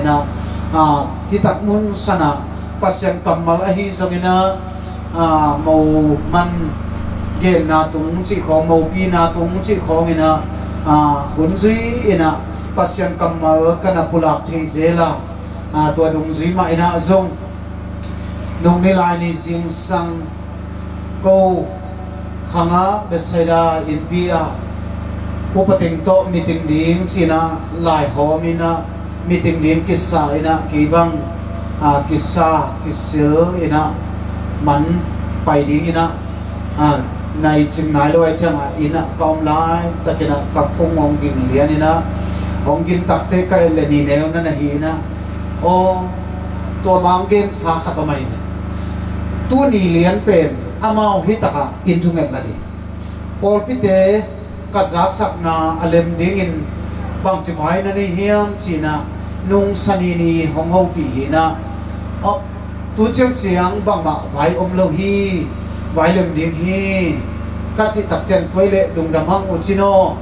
à a hitak mun sana pasien kamal ahi zongina à màu man gen na tung chi kho màu pi na tung chi kho ina à hun zui ina pasien kamal kana pulak thei zela à tua dung zui ma ina zong nung ni lai ni jing sang ko khanga besela in pia upating to miting ding sina lai ho mina meeting ding sa ina kibang à kissa kisil ina man pai ding ina à này chừng này lo ai chăng à? Ina kaum lai ta kena ka phong ong ging lian ina ong ging tak te ka le ni neo na na hi na o to mang gen sa kha ta mai tu ni lian pen amao hi ta ka in chung ek na di pol pi te ka zak sak na alem ding in bang chi vai na ni hiam chi na nung sanini hong ho pi hi na o tu chiang chiang bang ma vai om lo hi vai lem ding hi. Ka chi tak chen phoi le dung dam hang uchino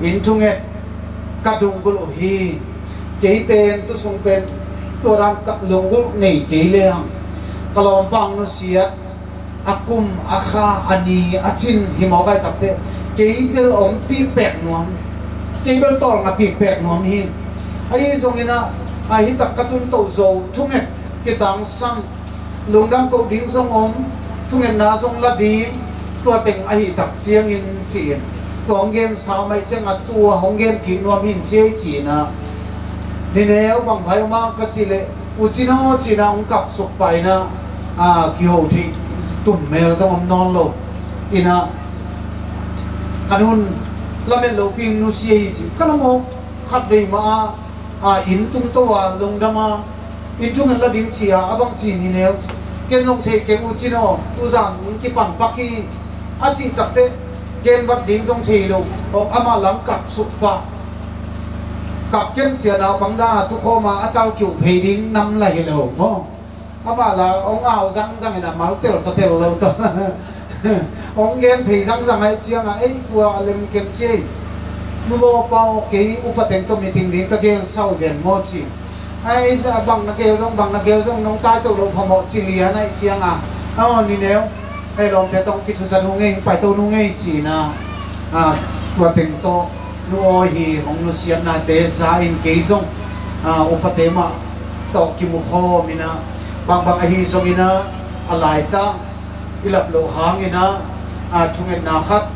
in chung e ka dung gul hi. Te pen tu sung pen tu ran ka lung gul nei te le hang kalom pang no sia akum akha ani achin himogai takte ke bel om pi pek nuam ke bel tol nga pi pek nuam hi ai zong ina a hi tak katun to zo thunge ke sang sam lungdam ko ding zong om thunge na zong la di tua teng a hi tak chiang in chi to ang gen sa mai chang a tua hong gen king nuam hin che chi na ni neo bang phai ma ka chi le u chi no chi na ong kap suk pai na a ki ho thi tum mel zong om non lo ina kanun lamen lo ping nu sie chi kanamo khat dei ma à in tung to wa long à in chung la ding chỉ à abang chỉ như neo cái long thế cái u chi nó tu zang ki pan pakhi a chi tak te ken wat ding jong chi lo o ama lắng cặp sụp pa cặp chân chỉ nào bằng đa tu kho ma atal thấy phe ding nam lai lo mo ama là ông ảo răng răng là máu tiểu tao tiểu lâu tao ông gen thấy răng răng ấy chiang à ấy tua lên kem chơi nulo pao bao cái upateng to meeting din ka gen sau ven mo chi ai bang na gel rong bang na gel rong nong tai to lo phamo chi lia nai chia nga ao ni neo ai lom pe tong ki chu san hung ngai pai to nu ngai chi na à tua teng to nu o hi hong nu sian na te sa in ke zong à upatema to ki mu kho mina bang bang hi zong ina alai ta ilap lo hang ina a chungen na khat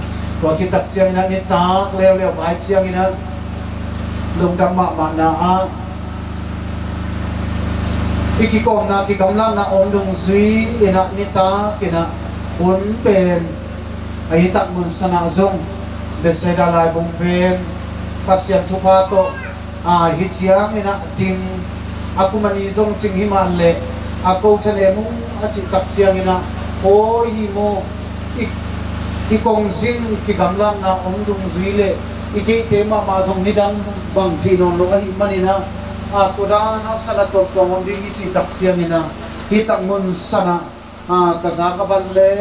tai to ina itang mun sana atak pi na nahi na chungen na ri na siate ai chi ten to upate mission lampan ni na kahi chi ten to pai to ina hi bang ina hun nei chi na wa ki tak chiang ina ni tak leo leo vai chiang ina lung dam ma ma na a iki kom na ki kam la na ong dung zui ina ni ta kina hun pen ai tak mun sana zong be se da lai bung pen pasyan chupa to a hi chiang ina ting aku mani zong ching hi man le ako chane mung a chi tak chiang ina o hi mo ik ikong sing ki gamlam na ông dung zui le iki tema ma zong nidang bang chi non lo ai manina. A kuda nak sana top to, mong di chi tak siang ina hi tak mun sana a ah, kaza ka ban le,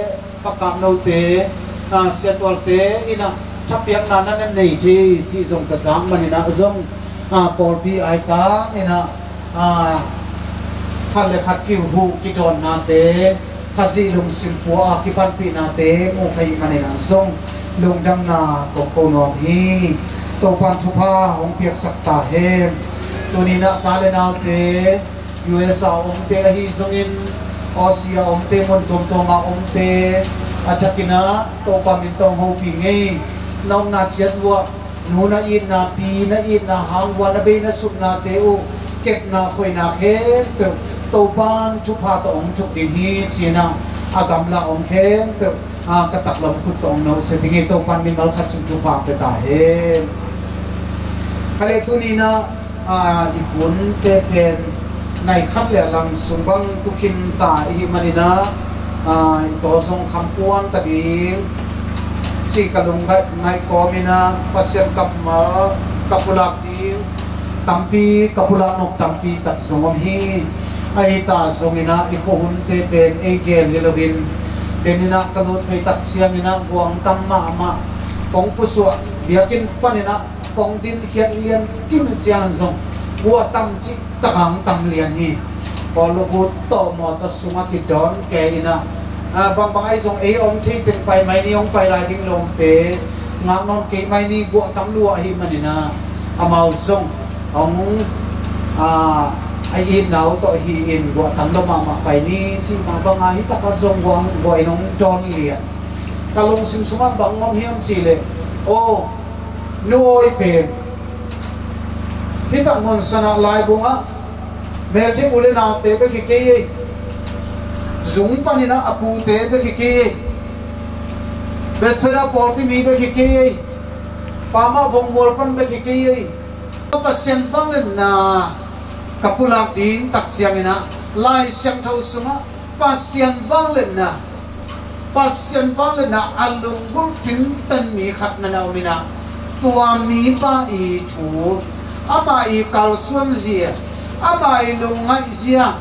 pakak no te. Ah, a setwal te, ina. Chapiak na na nei chi chi zong ka zang manina, zong. Ah, a por bi ai ta ina. A khan lệ khát ki hu, ki ton na te khazi lung sim pu a ki pan pi na te mo kai mane manina song lung dam na ko ko no hi to pan chu pa hong piak sak ta hen to ni na ta le na te usa om te hi song in osia om te mon tom to ma om te achakina to pa min tong ho pi nge nong na chet wa nu na in na pi, na in na hang wa na be na sup na te u, kek na khoi na khe tô ban chụp pa to ông chụp ti hi, china. Agam la om à pe a katak lam ông nấu sẽ se tingi ban pan min mal sung chụp pa cái ta he. Kale tu nina na ah, đi ikun te pen, nai khat le lang băng tu khin ta hi manina à ah, tổ song kham quan ta ding si kalung có mình ko mina pasyan kapma kapulak ding tampi kapulak nok tampi tak songom hi ai ta zongina ikohun te pen egen gel hilovin denina kanut pe tak siang ina buang tamma ama kong puswa biakin panina kong din hiat lian tin chiang zong. Bua tam chi, takang tam lian hi. Polo bu to, mo ta sunga ki don ke ina. Ah, bang bang ai zong eh, e om thi ten pai mai ni ong pai la ding lom te. Nga non ke mai ni bua tam lua hi manina amau zong, ong a ai in nau to hi in bua tam lo ma ma pai ni chi ma bang hi ta ka zong wang boi nong don lian kalong sim suma bang ngom hiam chi le o nu oi pen hita ngon sana lai bunga mel che ule na te pe ki ke zung panina apu te pe ki ke be sera por pi mi pe ki ke pama vong mol pan pe ki ke pa sen le na kapulak ding tak chiang ina lai siang thau sunga pa sian vang na. Pa sian vang na, alung bul chin tan mi khat na na umina tua mi ba i chu, ama i kal suan zia amai lung ngai zia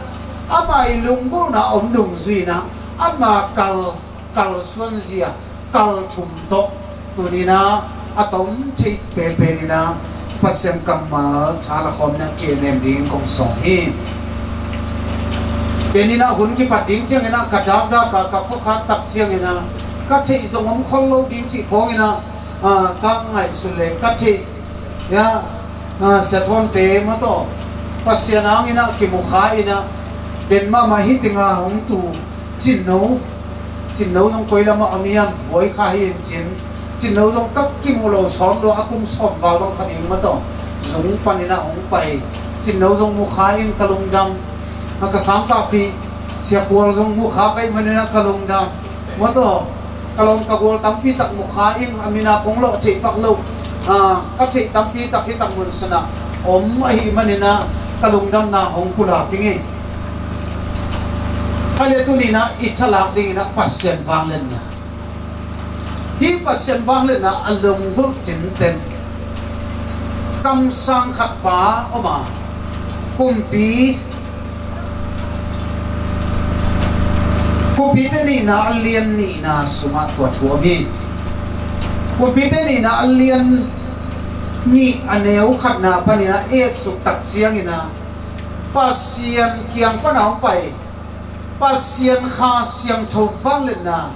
amai lung bu na om dung zui na, ama kal kal suan zia, kal chum to tunina atom chei pe pe ni na pasem kamal chala khom na ke nem ding kong song hi Benina hun ki pating chiang ka dak da ka ka kho kha tak chiang na ka che zong om khol lo ding chi khong na a ka ngai su le ka che ya a sa thon te ma to pasya pasianang ina ki mu kha ina den ma ma hi tinga hong tu chin no chin no nong koi lama amiam boy kha hi chin chin no yong kak ki mu lo som do akum som wal bang paning mà to zung panina hong pai chin no yong mu kha in kalung dam nakasang kapi siya kuwal zong mukha kay manina kalong dam mo to kalong kagul tampi tak mukha ing amina kong lo che pak lo ah ka che tampi tak hitak mun sana om ahi manina kalong dam na hong pula kingi kale tu ni na ithalak ding na pasyan lên na hi pasien wang le na along gul chin ten kam sang khat pa oma kumpi te ni na alien ni na suma tua chua mi kupite ni na alien ni aneu khat na pani na e suk tak siang ina pasien kiang panang pai pasien kha siang tho wang le na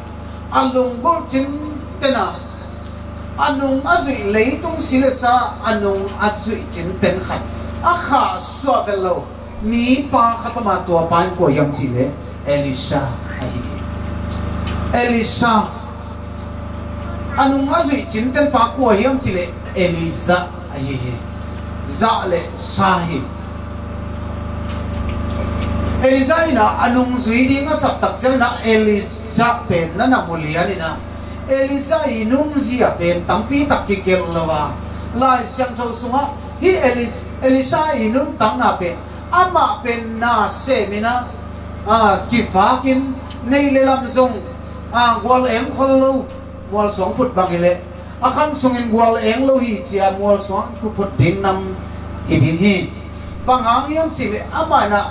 alung gol chin tena. Anung azui leitung sile sa anung azui chin ten khat a kha swa velo mi pa khatama tua pa ko yam chile elisha Elisa anung azui tên pa ko hiam chile Elisa ahi. Za le sahi Elisa ina anung zui di nga sap tak na. Elisa pen na namulian na. Elisa inung zia pen tampi tak kikel lawa lai siang cho sunga hi Elisa Elisa inung tang na pen ama pen na semina à kifakin nei le lam zong à gwal eng khol lo gwal song put bang ile sung sungin gwal eng lo hi chia gwal song ku put ding nam hi hi hi bang ang yam chi le ama na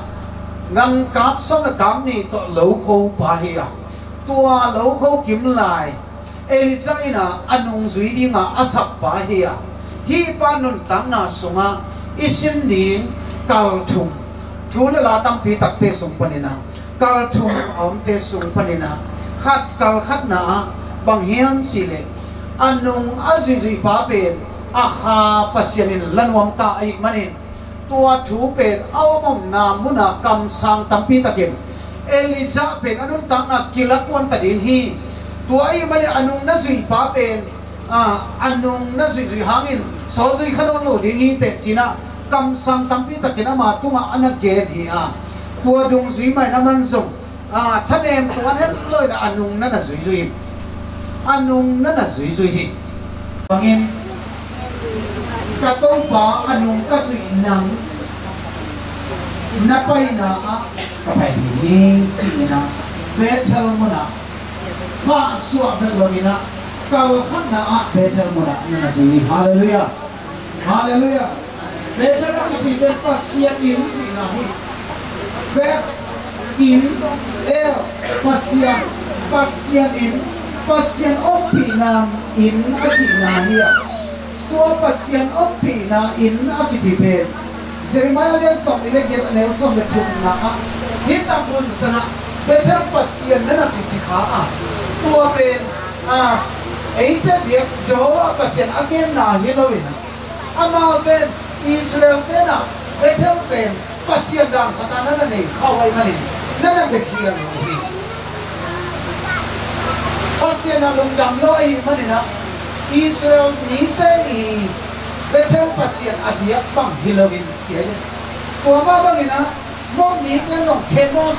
ngang kap song na kam ni to lo kho pa hi à. Tua lo kho kim lai Elisa ina anung zui di nga asap pa hi à? Hi pa nun tang na sunga isin ding kal thum chula la tang pi tak te sung panina kal thum om te sung panina khat kal khát na bang hiang chile anung azui zui pa pen aha kha pasianin lanwam ta ai manin tua thu pen awmom na muna kam sang tampi takin Eliza pen anun tang na kilakwan ta din anung na zui pa ah, anung na zui zui hangin. So zui khanon lo ding te china kam sang tampi takin ama tunga ah, anak ge hi a ah. tua dung zui mai, naman zong à chân em, tuan hết lời là anung nó là duy duy anung nó là duy duy hi bangin. Katong pa anung ka duy nang napay na a kapay hi chi na. Betel mo na pa suwa velo na kal khan na a betel mo na na duy hallelujah hallelujah betel na ki bet pasya in chi na hi bet in el pasien pasien in pasien opi nam in aji na hiya tua pasien opi na in aki jipe Jeremiah lian som ni le get ne som le chum na a hita mun sana better pasien na na ki kha a tua pen a eite biak jo pasien again na hilowin ama ben Israel tena better pen pasien dang khatana na nei khawai manin nana bekhiya hi pasya na lungdam lo ay manina Israel nite i betel pasyan abiyak bang hilawin siya tua ma bang ina mo nite no kemos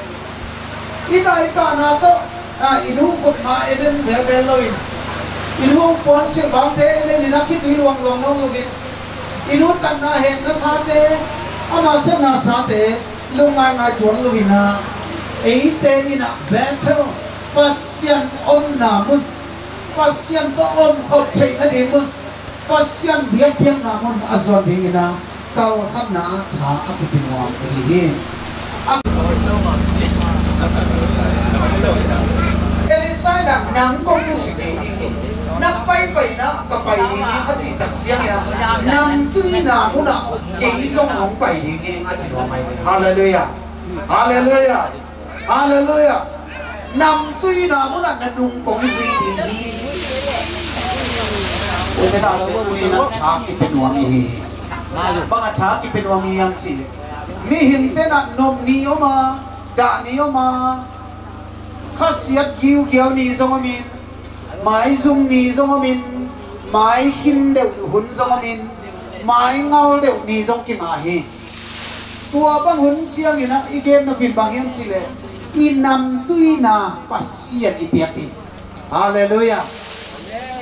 inai kong na to, Ôi thế nào thế ôi nó thả cái bên ngoài hi Bang te cái bên ngoài yang chi Mi hin thế nào nom na he na ni oma na siết giu kiều ni zong na Mai dung ni zong min Mai hin đều hun on min Mai ngao đều ni zong kim à hi Tua bang hun siang ina. I game na bin bang yang chi le I nam na nang kong musike ini nagpaypay na kapay ini at si taksiya na nang tuy na muna kay isong nung pay ini at si romay hallelujah hallelujah hallelujah nang tuy na muna na nung kong si ini โอ้ยแต่เราเป็นคนนักชาติเป็นวังอีบางชาติเป็นวังอีอย่างสิมีหินเตนะนมนิยมาดานิยมา khá siết yêu kiểu ni dòng mình mãi dung ni dòng mình mãi hin đều hun dòng mình mãi ngao đều ni dòng kim à hi. Tua bang hun siang ina, i game na pin bang hiam sile i nam tuy na pasian i tiak ti. Hallelujah.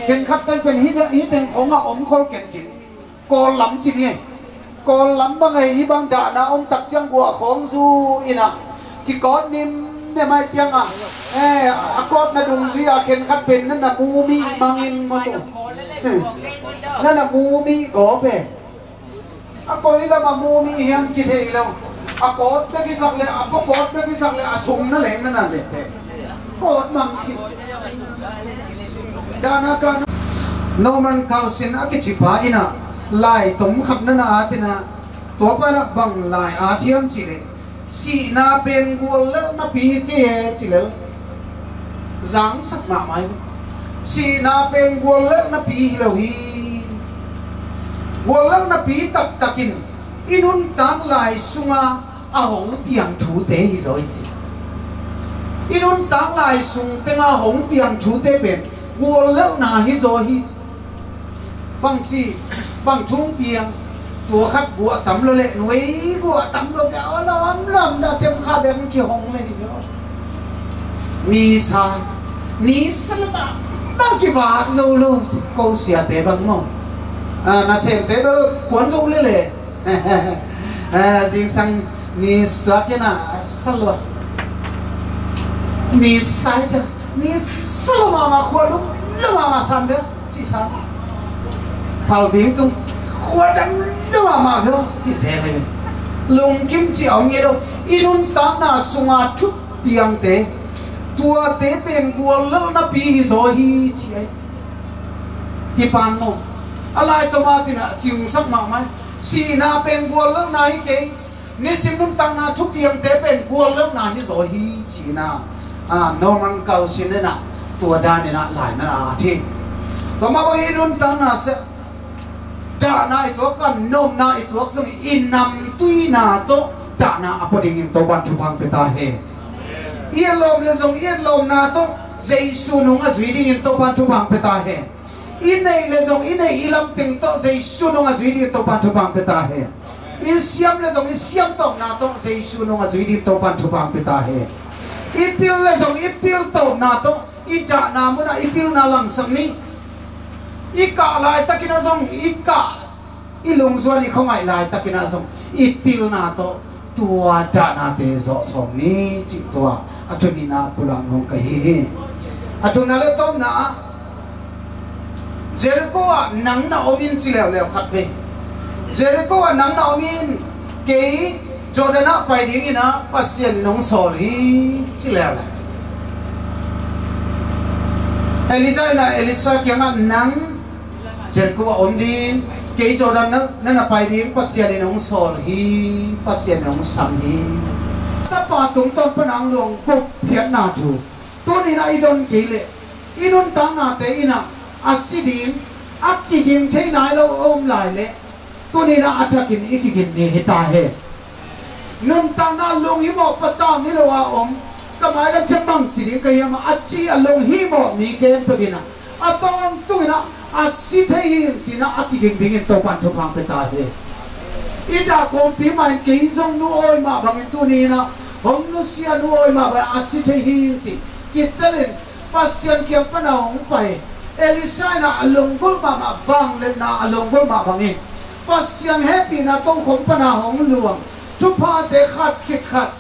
Ken khắp tên pen hi hít tên khong a om khol ken chin. Ko lam chin hi ko lam bang ngày hi băng da na om tak chang gua khong zu ina. Ki ko nim nè mai chiang a eh akot na dung ji a ken khat pen na na mumi mangin mo to na na mumi go pe a koi la ma mumi hiam ki the lo a kot pe ki sak le a ko kot pe ki sak le a sum na le nè, na le te kot mang ki dana ka no man kausin a ki chi pa ina lai tom khat na na atina to pa na bang lai a chiam chi le si na pen gol le na pi ke chilel zang sak ma mai si na pen gol le na pi lo hi gol le na pi tak takin inun tang lai sunga a hong piang thu te hi rồi chi inun tang lai sung te nga hong piang thu te pen gol le na hi zo hi bang chi bang chung piang bằng khắc của tấm lo lệ nuôi của tấm lo kéo lắm lắm đã chém khá bên kia hồng này đi nữa ni sa ni sa ta mang cái vạc dâu luôn câu xia tế bằng mong à mà xem tế đó cuốn dâu lên lệ. À riêng sang ni sa na sa lo chứ, ni salo mama khua lúc lu mama sambe chỉ san pal bing tung khua mà lu mama veo hi zele lùng kim chi ông nghe đâu. Inun ta na sunga chút piang tế tua tế bên gua lal na pi hi zo hi chi ai hi pan mo alai to ma tina ching sắc mà mai. Si na bên gua lal na hi ke ni sim nung tang na chút piang tế bên gua lal na hi zo hi chi na à no mang cao xin na tua đa nên lại na à thì có mà bao nhiêu ta na sẽ trả na itu kan nom na itu sung inam tui na to trả na apa ding to ban thu phang peta he yên lom le sung yên lom na to Giêsu nung a zui ding to ban thu phang peta he in le sung in ilam ting to Giêsu nung a zui ding to ban thu phang peta he in siam le sung in siam to na to Giêsu nung a zui ding to ban thu phang peta he ipil le sung ipil to na to ija na mo ipil na lang sang ni ika lai takina zong i ka i lung zuan i không ai lai takina song ipil na to, tua da na te zo som ni chi tua. À, Atuni na pulang hong ka hi atuna le tom na Jericho a nang na omin chi lew lew khat ve Jericho a nang na omin ke Jordan a pai ding ina pasien nong sol hi chi lew lew Elisa na Elisa kiamat nga nang Jericho a om din ke Jordan na na na pai ding pasian nong sol hi pasian nong sam hi ta pa tung ton panang long ko phian na thu tu ni na idon ke le inun ta na te ina asiding at kigin thế nai lo om lai le tu ni na atakin ikigin ni hita he nung ta na long hi mo patam ni lo wa om kamai la mang chi ding kai ma achi along hi mo mi ke pagina aton tu na asi the hi chi na akigin bingin to hàng to pang peta he ita kom pi mà ke zong nu oi ma bang tu ni na hong nu sia nu oi ma ba asi the hi chi kitalen pasien kiam pa na hong pai elisa na along gol ma ma vang le na along gol ma bang ni pasien happy na tong khom pa na hong luang tu pa de khat khit khat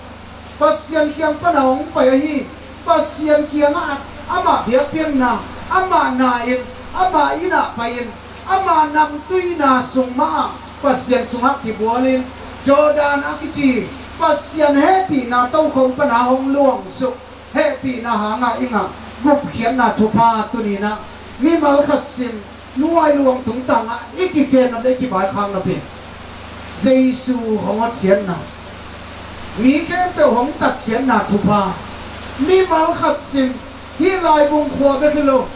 pasien kiam pa na hong pai hi pasien kiam a ama biak piang na ama na in ama ina pain ama nam tui na sung ma pasien sunga ki bualin jordan akichi pasien happy na tau khong pa na hong luang su happy na hanga inga gup khian na thupa tu ni na mi mal khasim nuai luang tung tanga iki ken na de ki bai khang na pin jesu hongot khian na mi khen pe hong tat khian na thupa mi mal khasim hi lai bung khwa be kilo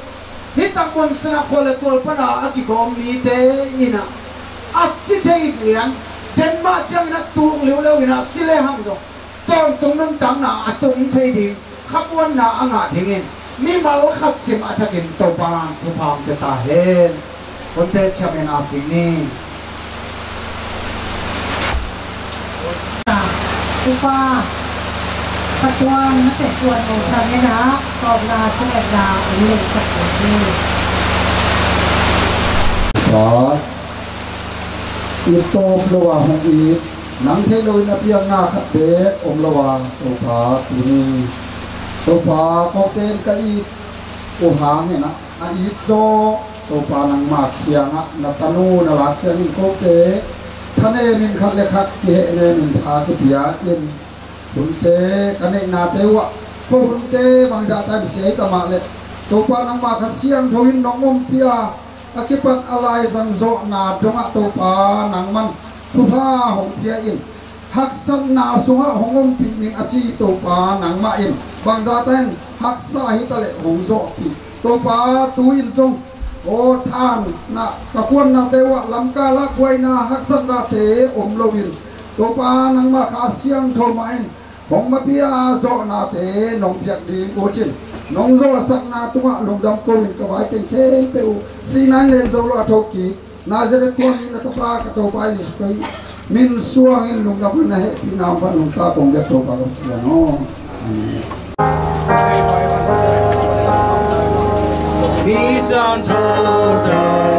hi tang sana khole tol pana akikom ni te ina. Asi te lian den ma chang na tu liu liu ina sile ham zo. Tol tung nam tang na atung te di khapwan na anga thingin mi mal khat sim atakin to pan tu pam te ta hen. Kon te chamen a ting ni. Tupa ปัจจุบันนักเตะตัวของชาเนนะกอบนาเจริญดาวหนึ่งสักหนึ่งสออีโตปลวงของอีหนังเทโลยนับยังนาคเตอมระวัตัวผาตัวนี้ตัวผาโคเตนกับอีโอหางเนี่ยนะอีโซตัวผานังมาเคียงอะนัตนูนรักเชียงโคเตท่านเองนคัดเลยคัดเจเนมินทาคุปยาเอ็ bunte kane na te wa ko bunte bang ja ta se ta ma le to pa nang ma kha siang thôi nong om pia. Akipat alai sang zo na đông a to pa nang man thu pha hong pia in hak san na sunga hong om pi mình achi to pa nang ma in bang ja ten hak sa hi ta le hong zo pi to pa tu in song o than na ta quân na te wa lam ka la kwai na hak san na te om lo in to pa nang ma kha siang thôi ma in hong ma pia zo na te nong piak di ko chin nong zo sak na tunga lung dam ko in ka bai ten khe pe u si nai len zo lo atho ki na je re ko ni na ta ba cả to pai is pai min suang in lùng đâm na hệ pi na ba lung ta kong ge tàu pa ka si no Bisan chodai bai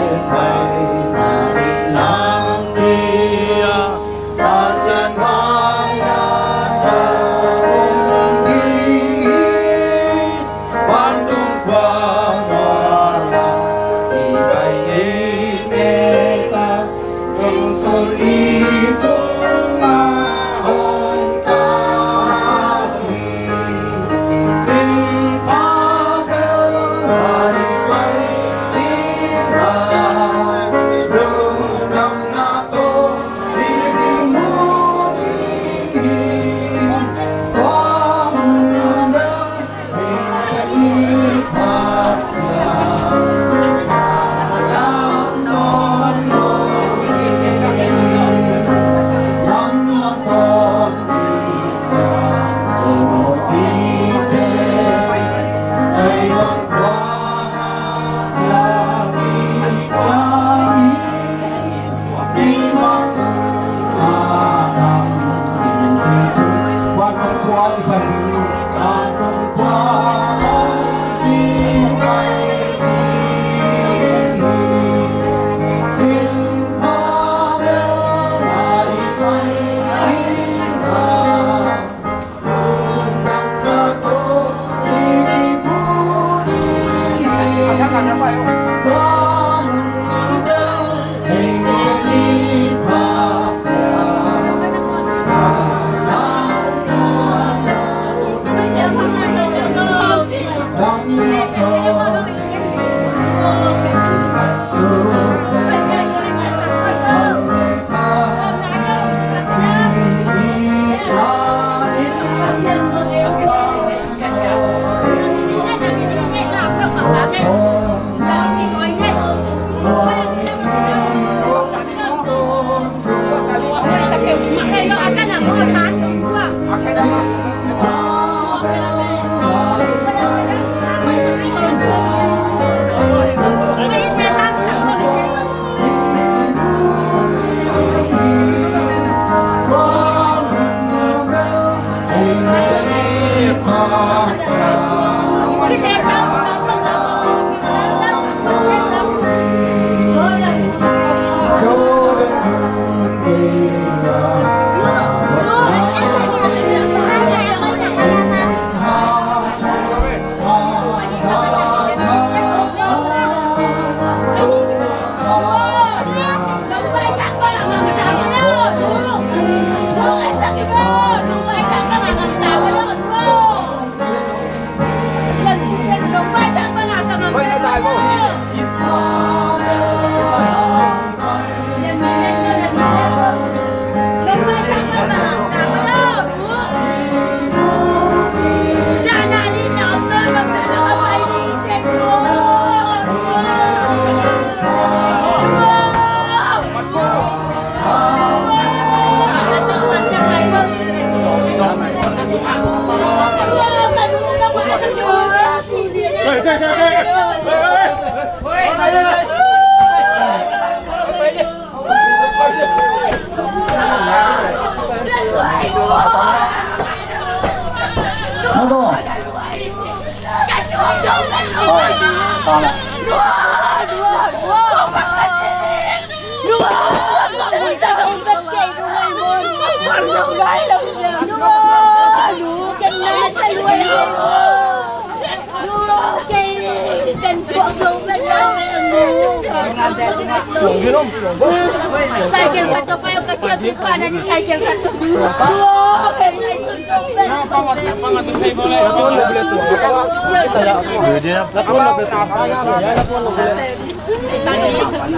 Cycle ka to kayo kasi ang tipanan ni cycle ka to. Wow, kaya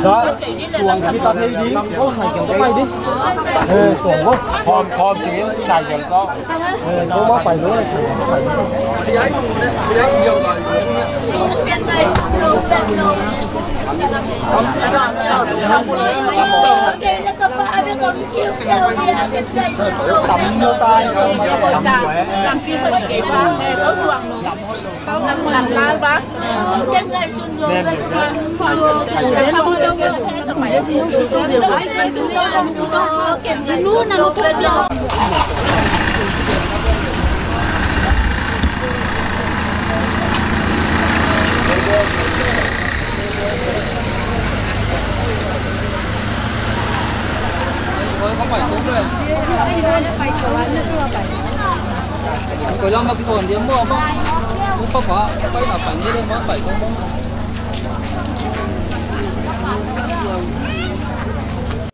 na isunod xuồng đi ta thấy đi có xài kiểu cái này đi ờ xuồng quá hòm hòm chỉ xài kiểu có ờ số mất phải nữa Tầm mua tay làm chi mà cái ba nghe đối hoàng làm năm làm bác chân này xuân vô Hãy subscribe cho kênh Ghiền Mì Gõ Để không bỏ lỡ những video hấp dẫn không phải xuống rồi có lo mặc quần thì mua mà mua pháp đây phải là phải như thế mà phải không không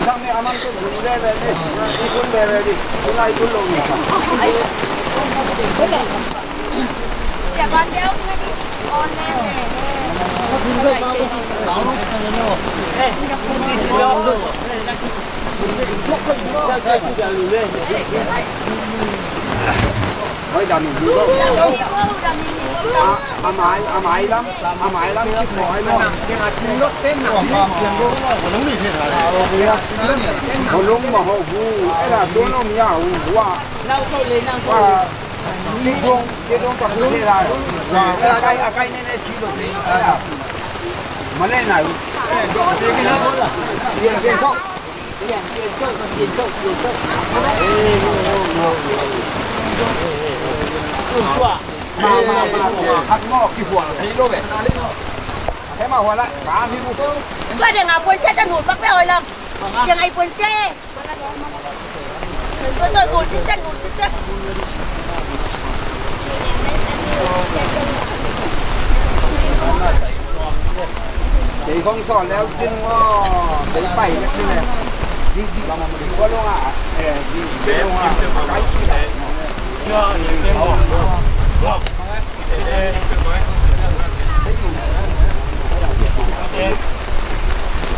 Sang ni aman tu boleh boleh ni. Ikut boleh ni. Kita ikut cái ni. Siapa dia lagi? Online Thôi đầm mình đâu. À, mãi, à mãi lắm, à mãi lắm, cái mỏi nó cái là xin lót tên nào xin tiền luôn còn đúng thì Họ lúng mà họ vu, cái là tôi nó nhà vu à. Và đi không, cái không còn thế là và cái cái cái cái này này xí được đi. Mà lên này, cái cái nó cái này tiền không. Tiền tiền không, tiền không, tiền không. mà mà mà khát ngọ cáiหัวthấy đâu vậy thế màหัวlại cá thì mua Có đừng ngọc quân xe ta nụt bắt bé ơi lắm Đừng ai quân xe Tôi tôi nụt xe nụt xe chị không sòn leo chân ngó đến bảy cái như này đi đi mà mình có luôn à đi luôn à cái gì đấy chưa những cái mỏ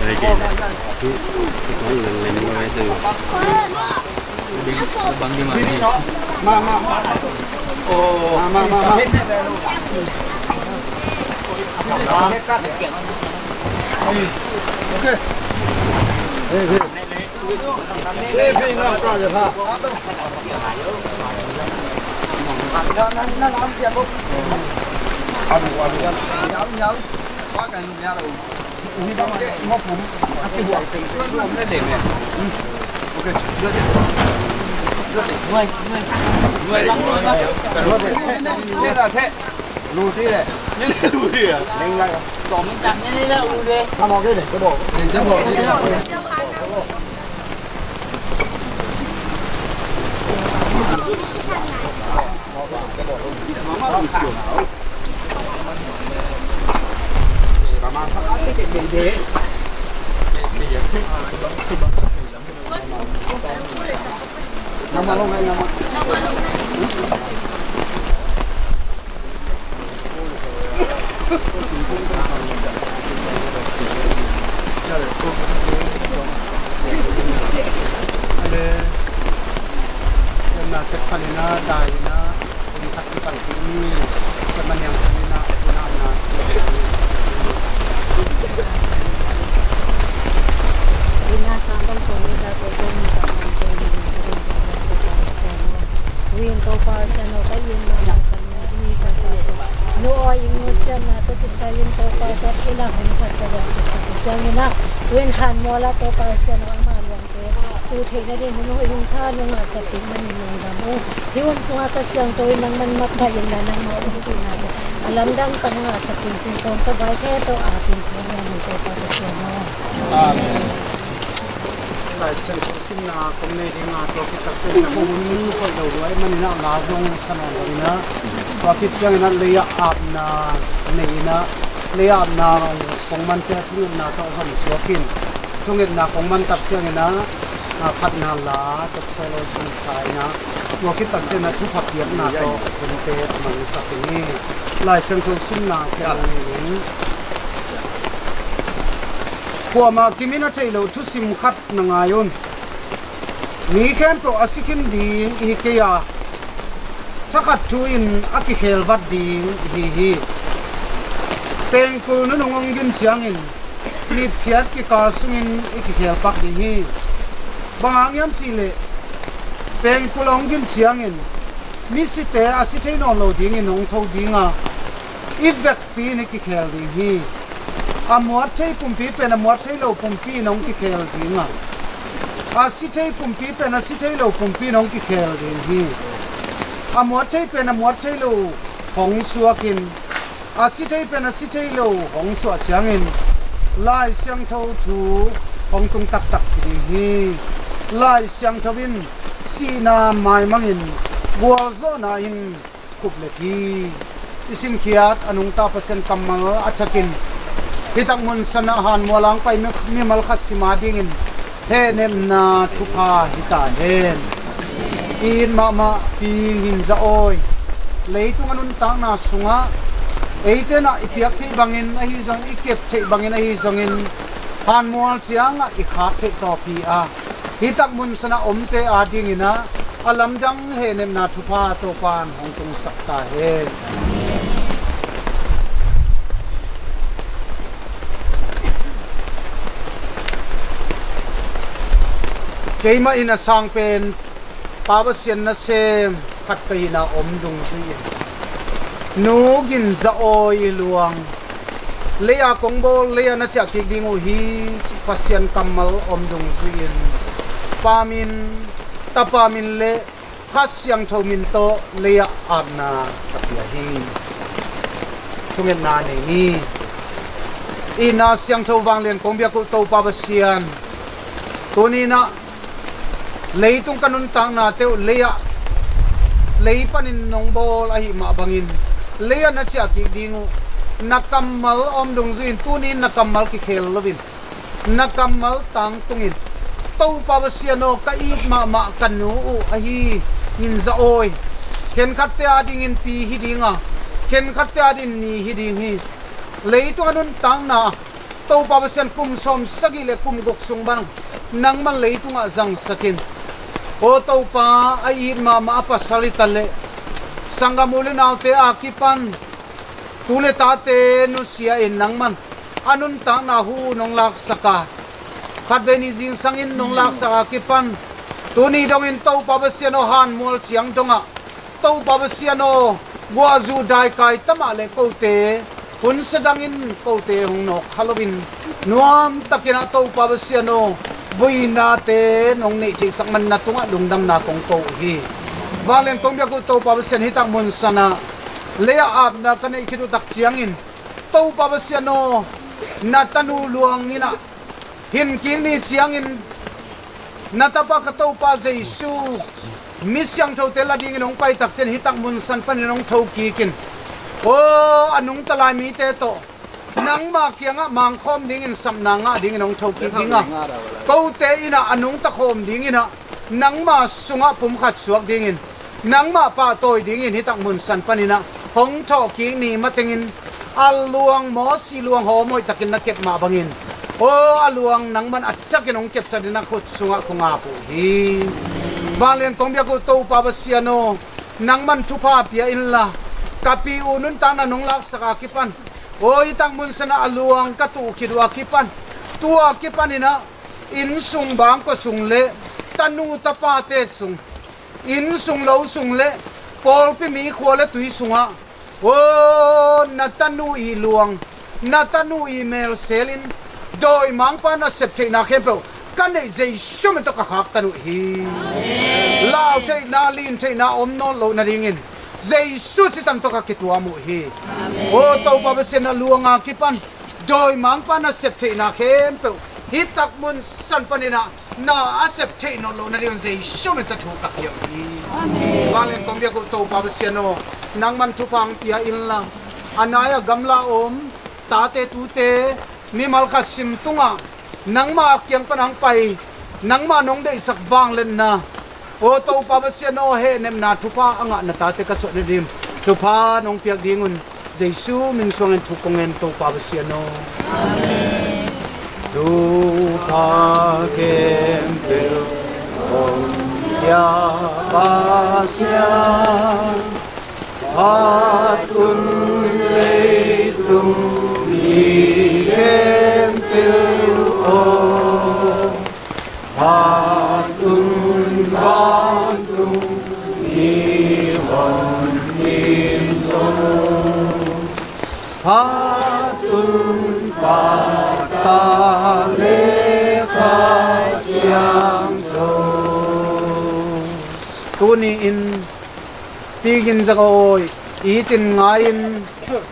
đây cái cái có lần lần ngoài từ đi bằng đi mà đi mà mà ồ mà mà mà ok Ê, Phi. Ê, nó? Nó, làm chuyện không? Ăn qua đi. Nhớ, nhớ. Quá cái nụ nha đâu. Ui, đó mà ngó phúng. Cái quả tình. Nó lên để mẹ. Ok, đưa đi. người người người lắm luôn thế là thế lùi đi này nhưng lùi đi à mình lại bỏ mình chặt như thế là lùi đi tham cái để cái bộ cái bộ Thank you lo nggak nama? Ada yang nak terkalina daina ini tak kita ini teman yang sana nak nak Binasangan ko ni sa ko ko ni sa man ko ni Win ko pa sa no kay yun na lang kami ni ka sa no ay mo siya na to kisalin ko pa sa ila han ka ka da jang na win han mo la to pa sa no ma long ko nó the na din no yung tha no nga sa ting man ni da mo diwan so nga ka siyang to nang man makha yun na nang mo na alam dang pang nga sa ting ting ko to ba ke to atin ko na ni ko pa sa no Amen. Lai sen ko sin na kom ne ding a to ki tak chen ko mun ko do do ai man na la zong san na lo na. Ko ki chang na le ya ap na ne na le ya man te thu na to han so kin. Chung et na man tak chang na na khat na la to phelo chun sai na mo ki tak se na thu phat yam na to kun te man sa ki ni lai sang xin là na ka ni ni ko ma ki mi na chei lo thu sim khat na nga yon ni khem to asikin din i ke ya chakat thu in aki khel vat din hi hi. Pen ko nu nongong yun chiang in. Ni phiat ki ka sungin ikhi khel pak di hi. ฮลวัดดีฮีฮีเป็นกูนนงงยุนเชียงอินมีเพียรกิกาสุงินอีกิเฮลปักดีฮีบางยามสิเลเป็นกูลงยุนเชียงอินมีสิเตอสิเทนอโลดิงอินงทดิงาอีเวกปีนิกิเฮลดีฮี a muat thei pumpi pen a muat thei lo pumpi nong ki khel dinga a si thei pumpi pen a si thei lo pumpi nong ki khel din hi a muat thei pen a muat thei lo hong suakin a si thei pen a si thei lo hong suwa changin lai siang tho thu hong tung tak tak ki hi lai siang thovin si na mai mangin bual zo na in, kup le thi. Isim khiat anung ta pasen kamal achakin hitak mun sana han molang pai me mi mal khat sima ding in. He nem na thupa hita hen in ma ma pi hin za oi. Leitung anun ta na sunga eite na ipiak chi bangin a hi zong ikep chi bangin a hi zongin han mol chiang a ikhat chi to pi a hitak mun sana omte ading ina alam dang he nem na thupa to pan hong tung sakta he. Keima ina sang pen pawasian na sem, khat pe na om dung si nu gin za oi luang, leya kongbol leya na cha ki ding hi pasian kamal om dung zui tapamin tapamin le khasyang thomin to, leya arna tapia hi thungen na nei ni. Ina siang tho wang len kong bia ku to pa basian tuni na leitung kanun tang na teu leya. Lei panin nong bol ahi ma bangin. Leya na cha ki dingu. Nakamal om dung zin tunin nakamal ki khel lovin. Nakamal tang tungin to pawasiano ka i ma ma kanu u ahi in za oi. Ken khatte ading in pi hi dinga ken khatte adin ni hi ding hi. Lấy leitung anun tang na. To pawasian kum som sagi le kum gok sung bang. Nang man leitunga zang sakin o tâu pa ai ma ma pa salitale sangamuli naute akipan tule tate nu sia e in nangman anun ta na hu nong lak saka khát về ni zin sang in nong lak saka kipan tuni dong in tau pa basiano han mol chiang dong a tau pa basiano guazu dai kai tama le ko kote kun ko te hung no halloween. Nuam takina tau pa basiano vui na te nong ni chi sang man na tunga lungdam na kong ko hi valen tong bia ko tau pa sen hi tak mun sana le a ap na. Ka nei tak chiang in. Tau pa ba sen no na tanu luang ni na hin king ni chiang in. Na ta pa ka to pa jesu mi siang tho te la ding nong pai tak chen hi tak mun san pan nong tho ki kin. O, anung talai mi te to. Nang ma kianga mang khom ding in sam na nga ding nong tho ki kinga ko te ina anung ta khom ding ina nang ma sunga pum khat suak ding in. Nang ma pa toy ding in hitak mun san panina hong tho ki ni matingin aluang mo si luang ho moi takin na kep ma bangin o aluang nang man attakin ong kep sa din khut sunga ko nga po. Hi. Valen tong bia ko to pa basiano nang man thupa pia in la. Kapi unun ta na nong sa saka kipan o itang mun sana aluang ka tu akipan, kipan akipan kipan ina in sung bang ko sung le. Tanu tapate sung. In sung lo sung le. Pol pi mi khwa le tui sunga. O na tanu i luang. Na tanu i mel selin doi mang pa na sep te na khepo kan nei zai shum to ka khak tanu hi. Lao te na lin te na om no lo na ringin zai su si sam to ka kitua mu hi. O to pa ba se na luanga kipan doi mang pa na sep te na khepo hitak mun san panina na asep te no lo na ring zai shum ta thu ka hi. Walen kom bia ko to pa ba se no nang man thu pang tia in la anaya gamla om ta te tu te mi mal kha sim tunga. Nang ma kyang panang pai. Nang ma nong dei sak wang len na. O to pa ba se no he nem na thu pa anga na ta te ka so rim thu pa nong piak dingun jesu min song en thu kong en to pa ba se no. Amen tu pa kem pe ong ya ba sia. Atun leitung ni. Tuni in pigin zako itin ngayin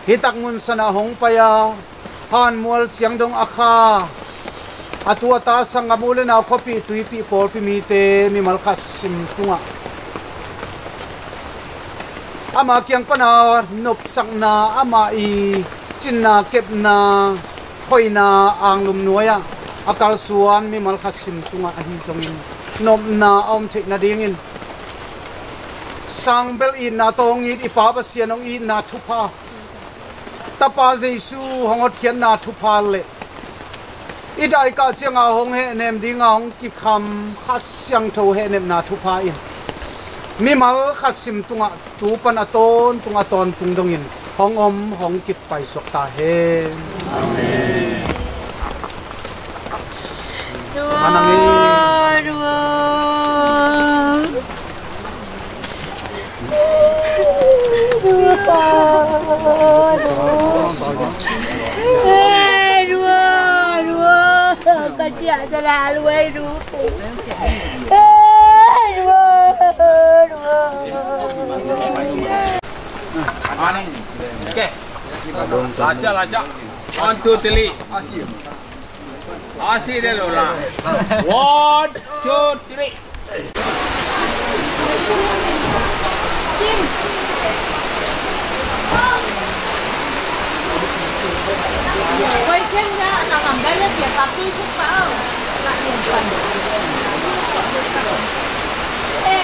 hitak mun sana hong paya han mual chiang dong akha atua ta sangamule na kopi tuipi por pi mi te, mi mal khasim tunga. Ama kyang pana nop sak na, ama i, chin na, kep na khoi na, ang lum nuaya. Akal suan, mi mal khasim tunga ahi zongin nom na, om thik na dingin sang bel in na tong i pa ba sian ong i na thupa ตาปาเจสูหงอดเขียนนาทุพาลเลยอีได้ก็เจ้าหงเฮเนมดีงาหงกิคำขัดเสียงโทเฮเนมนาทุพายมีมาขัดสิมตุงะตูปนอตนตุงะตอนตุงดงินหงอมหงกิไปสกตาเฮนั Dua, dua, kecil adalah luai dua. Dua, dua. Okay. Laca laca. One two three. Asih. Deh lo lah. One two three. Quay Poisonnya anak lambannya siapa pun Pak. Nak nyimpan. Eh,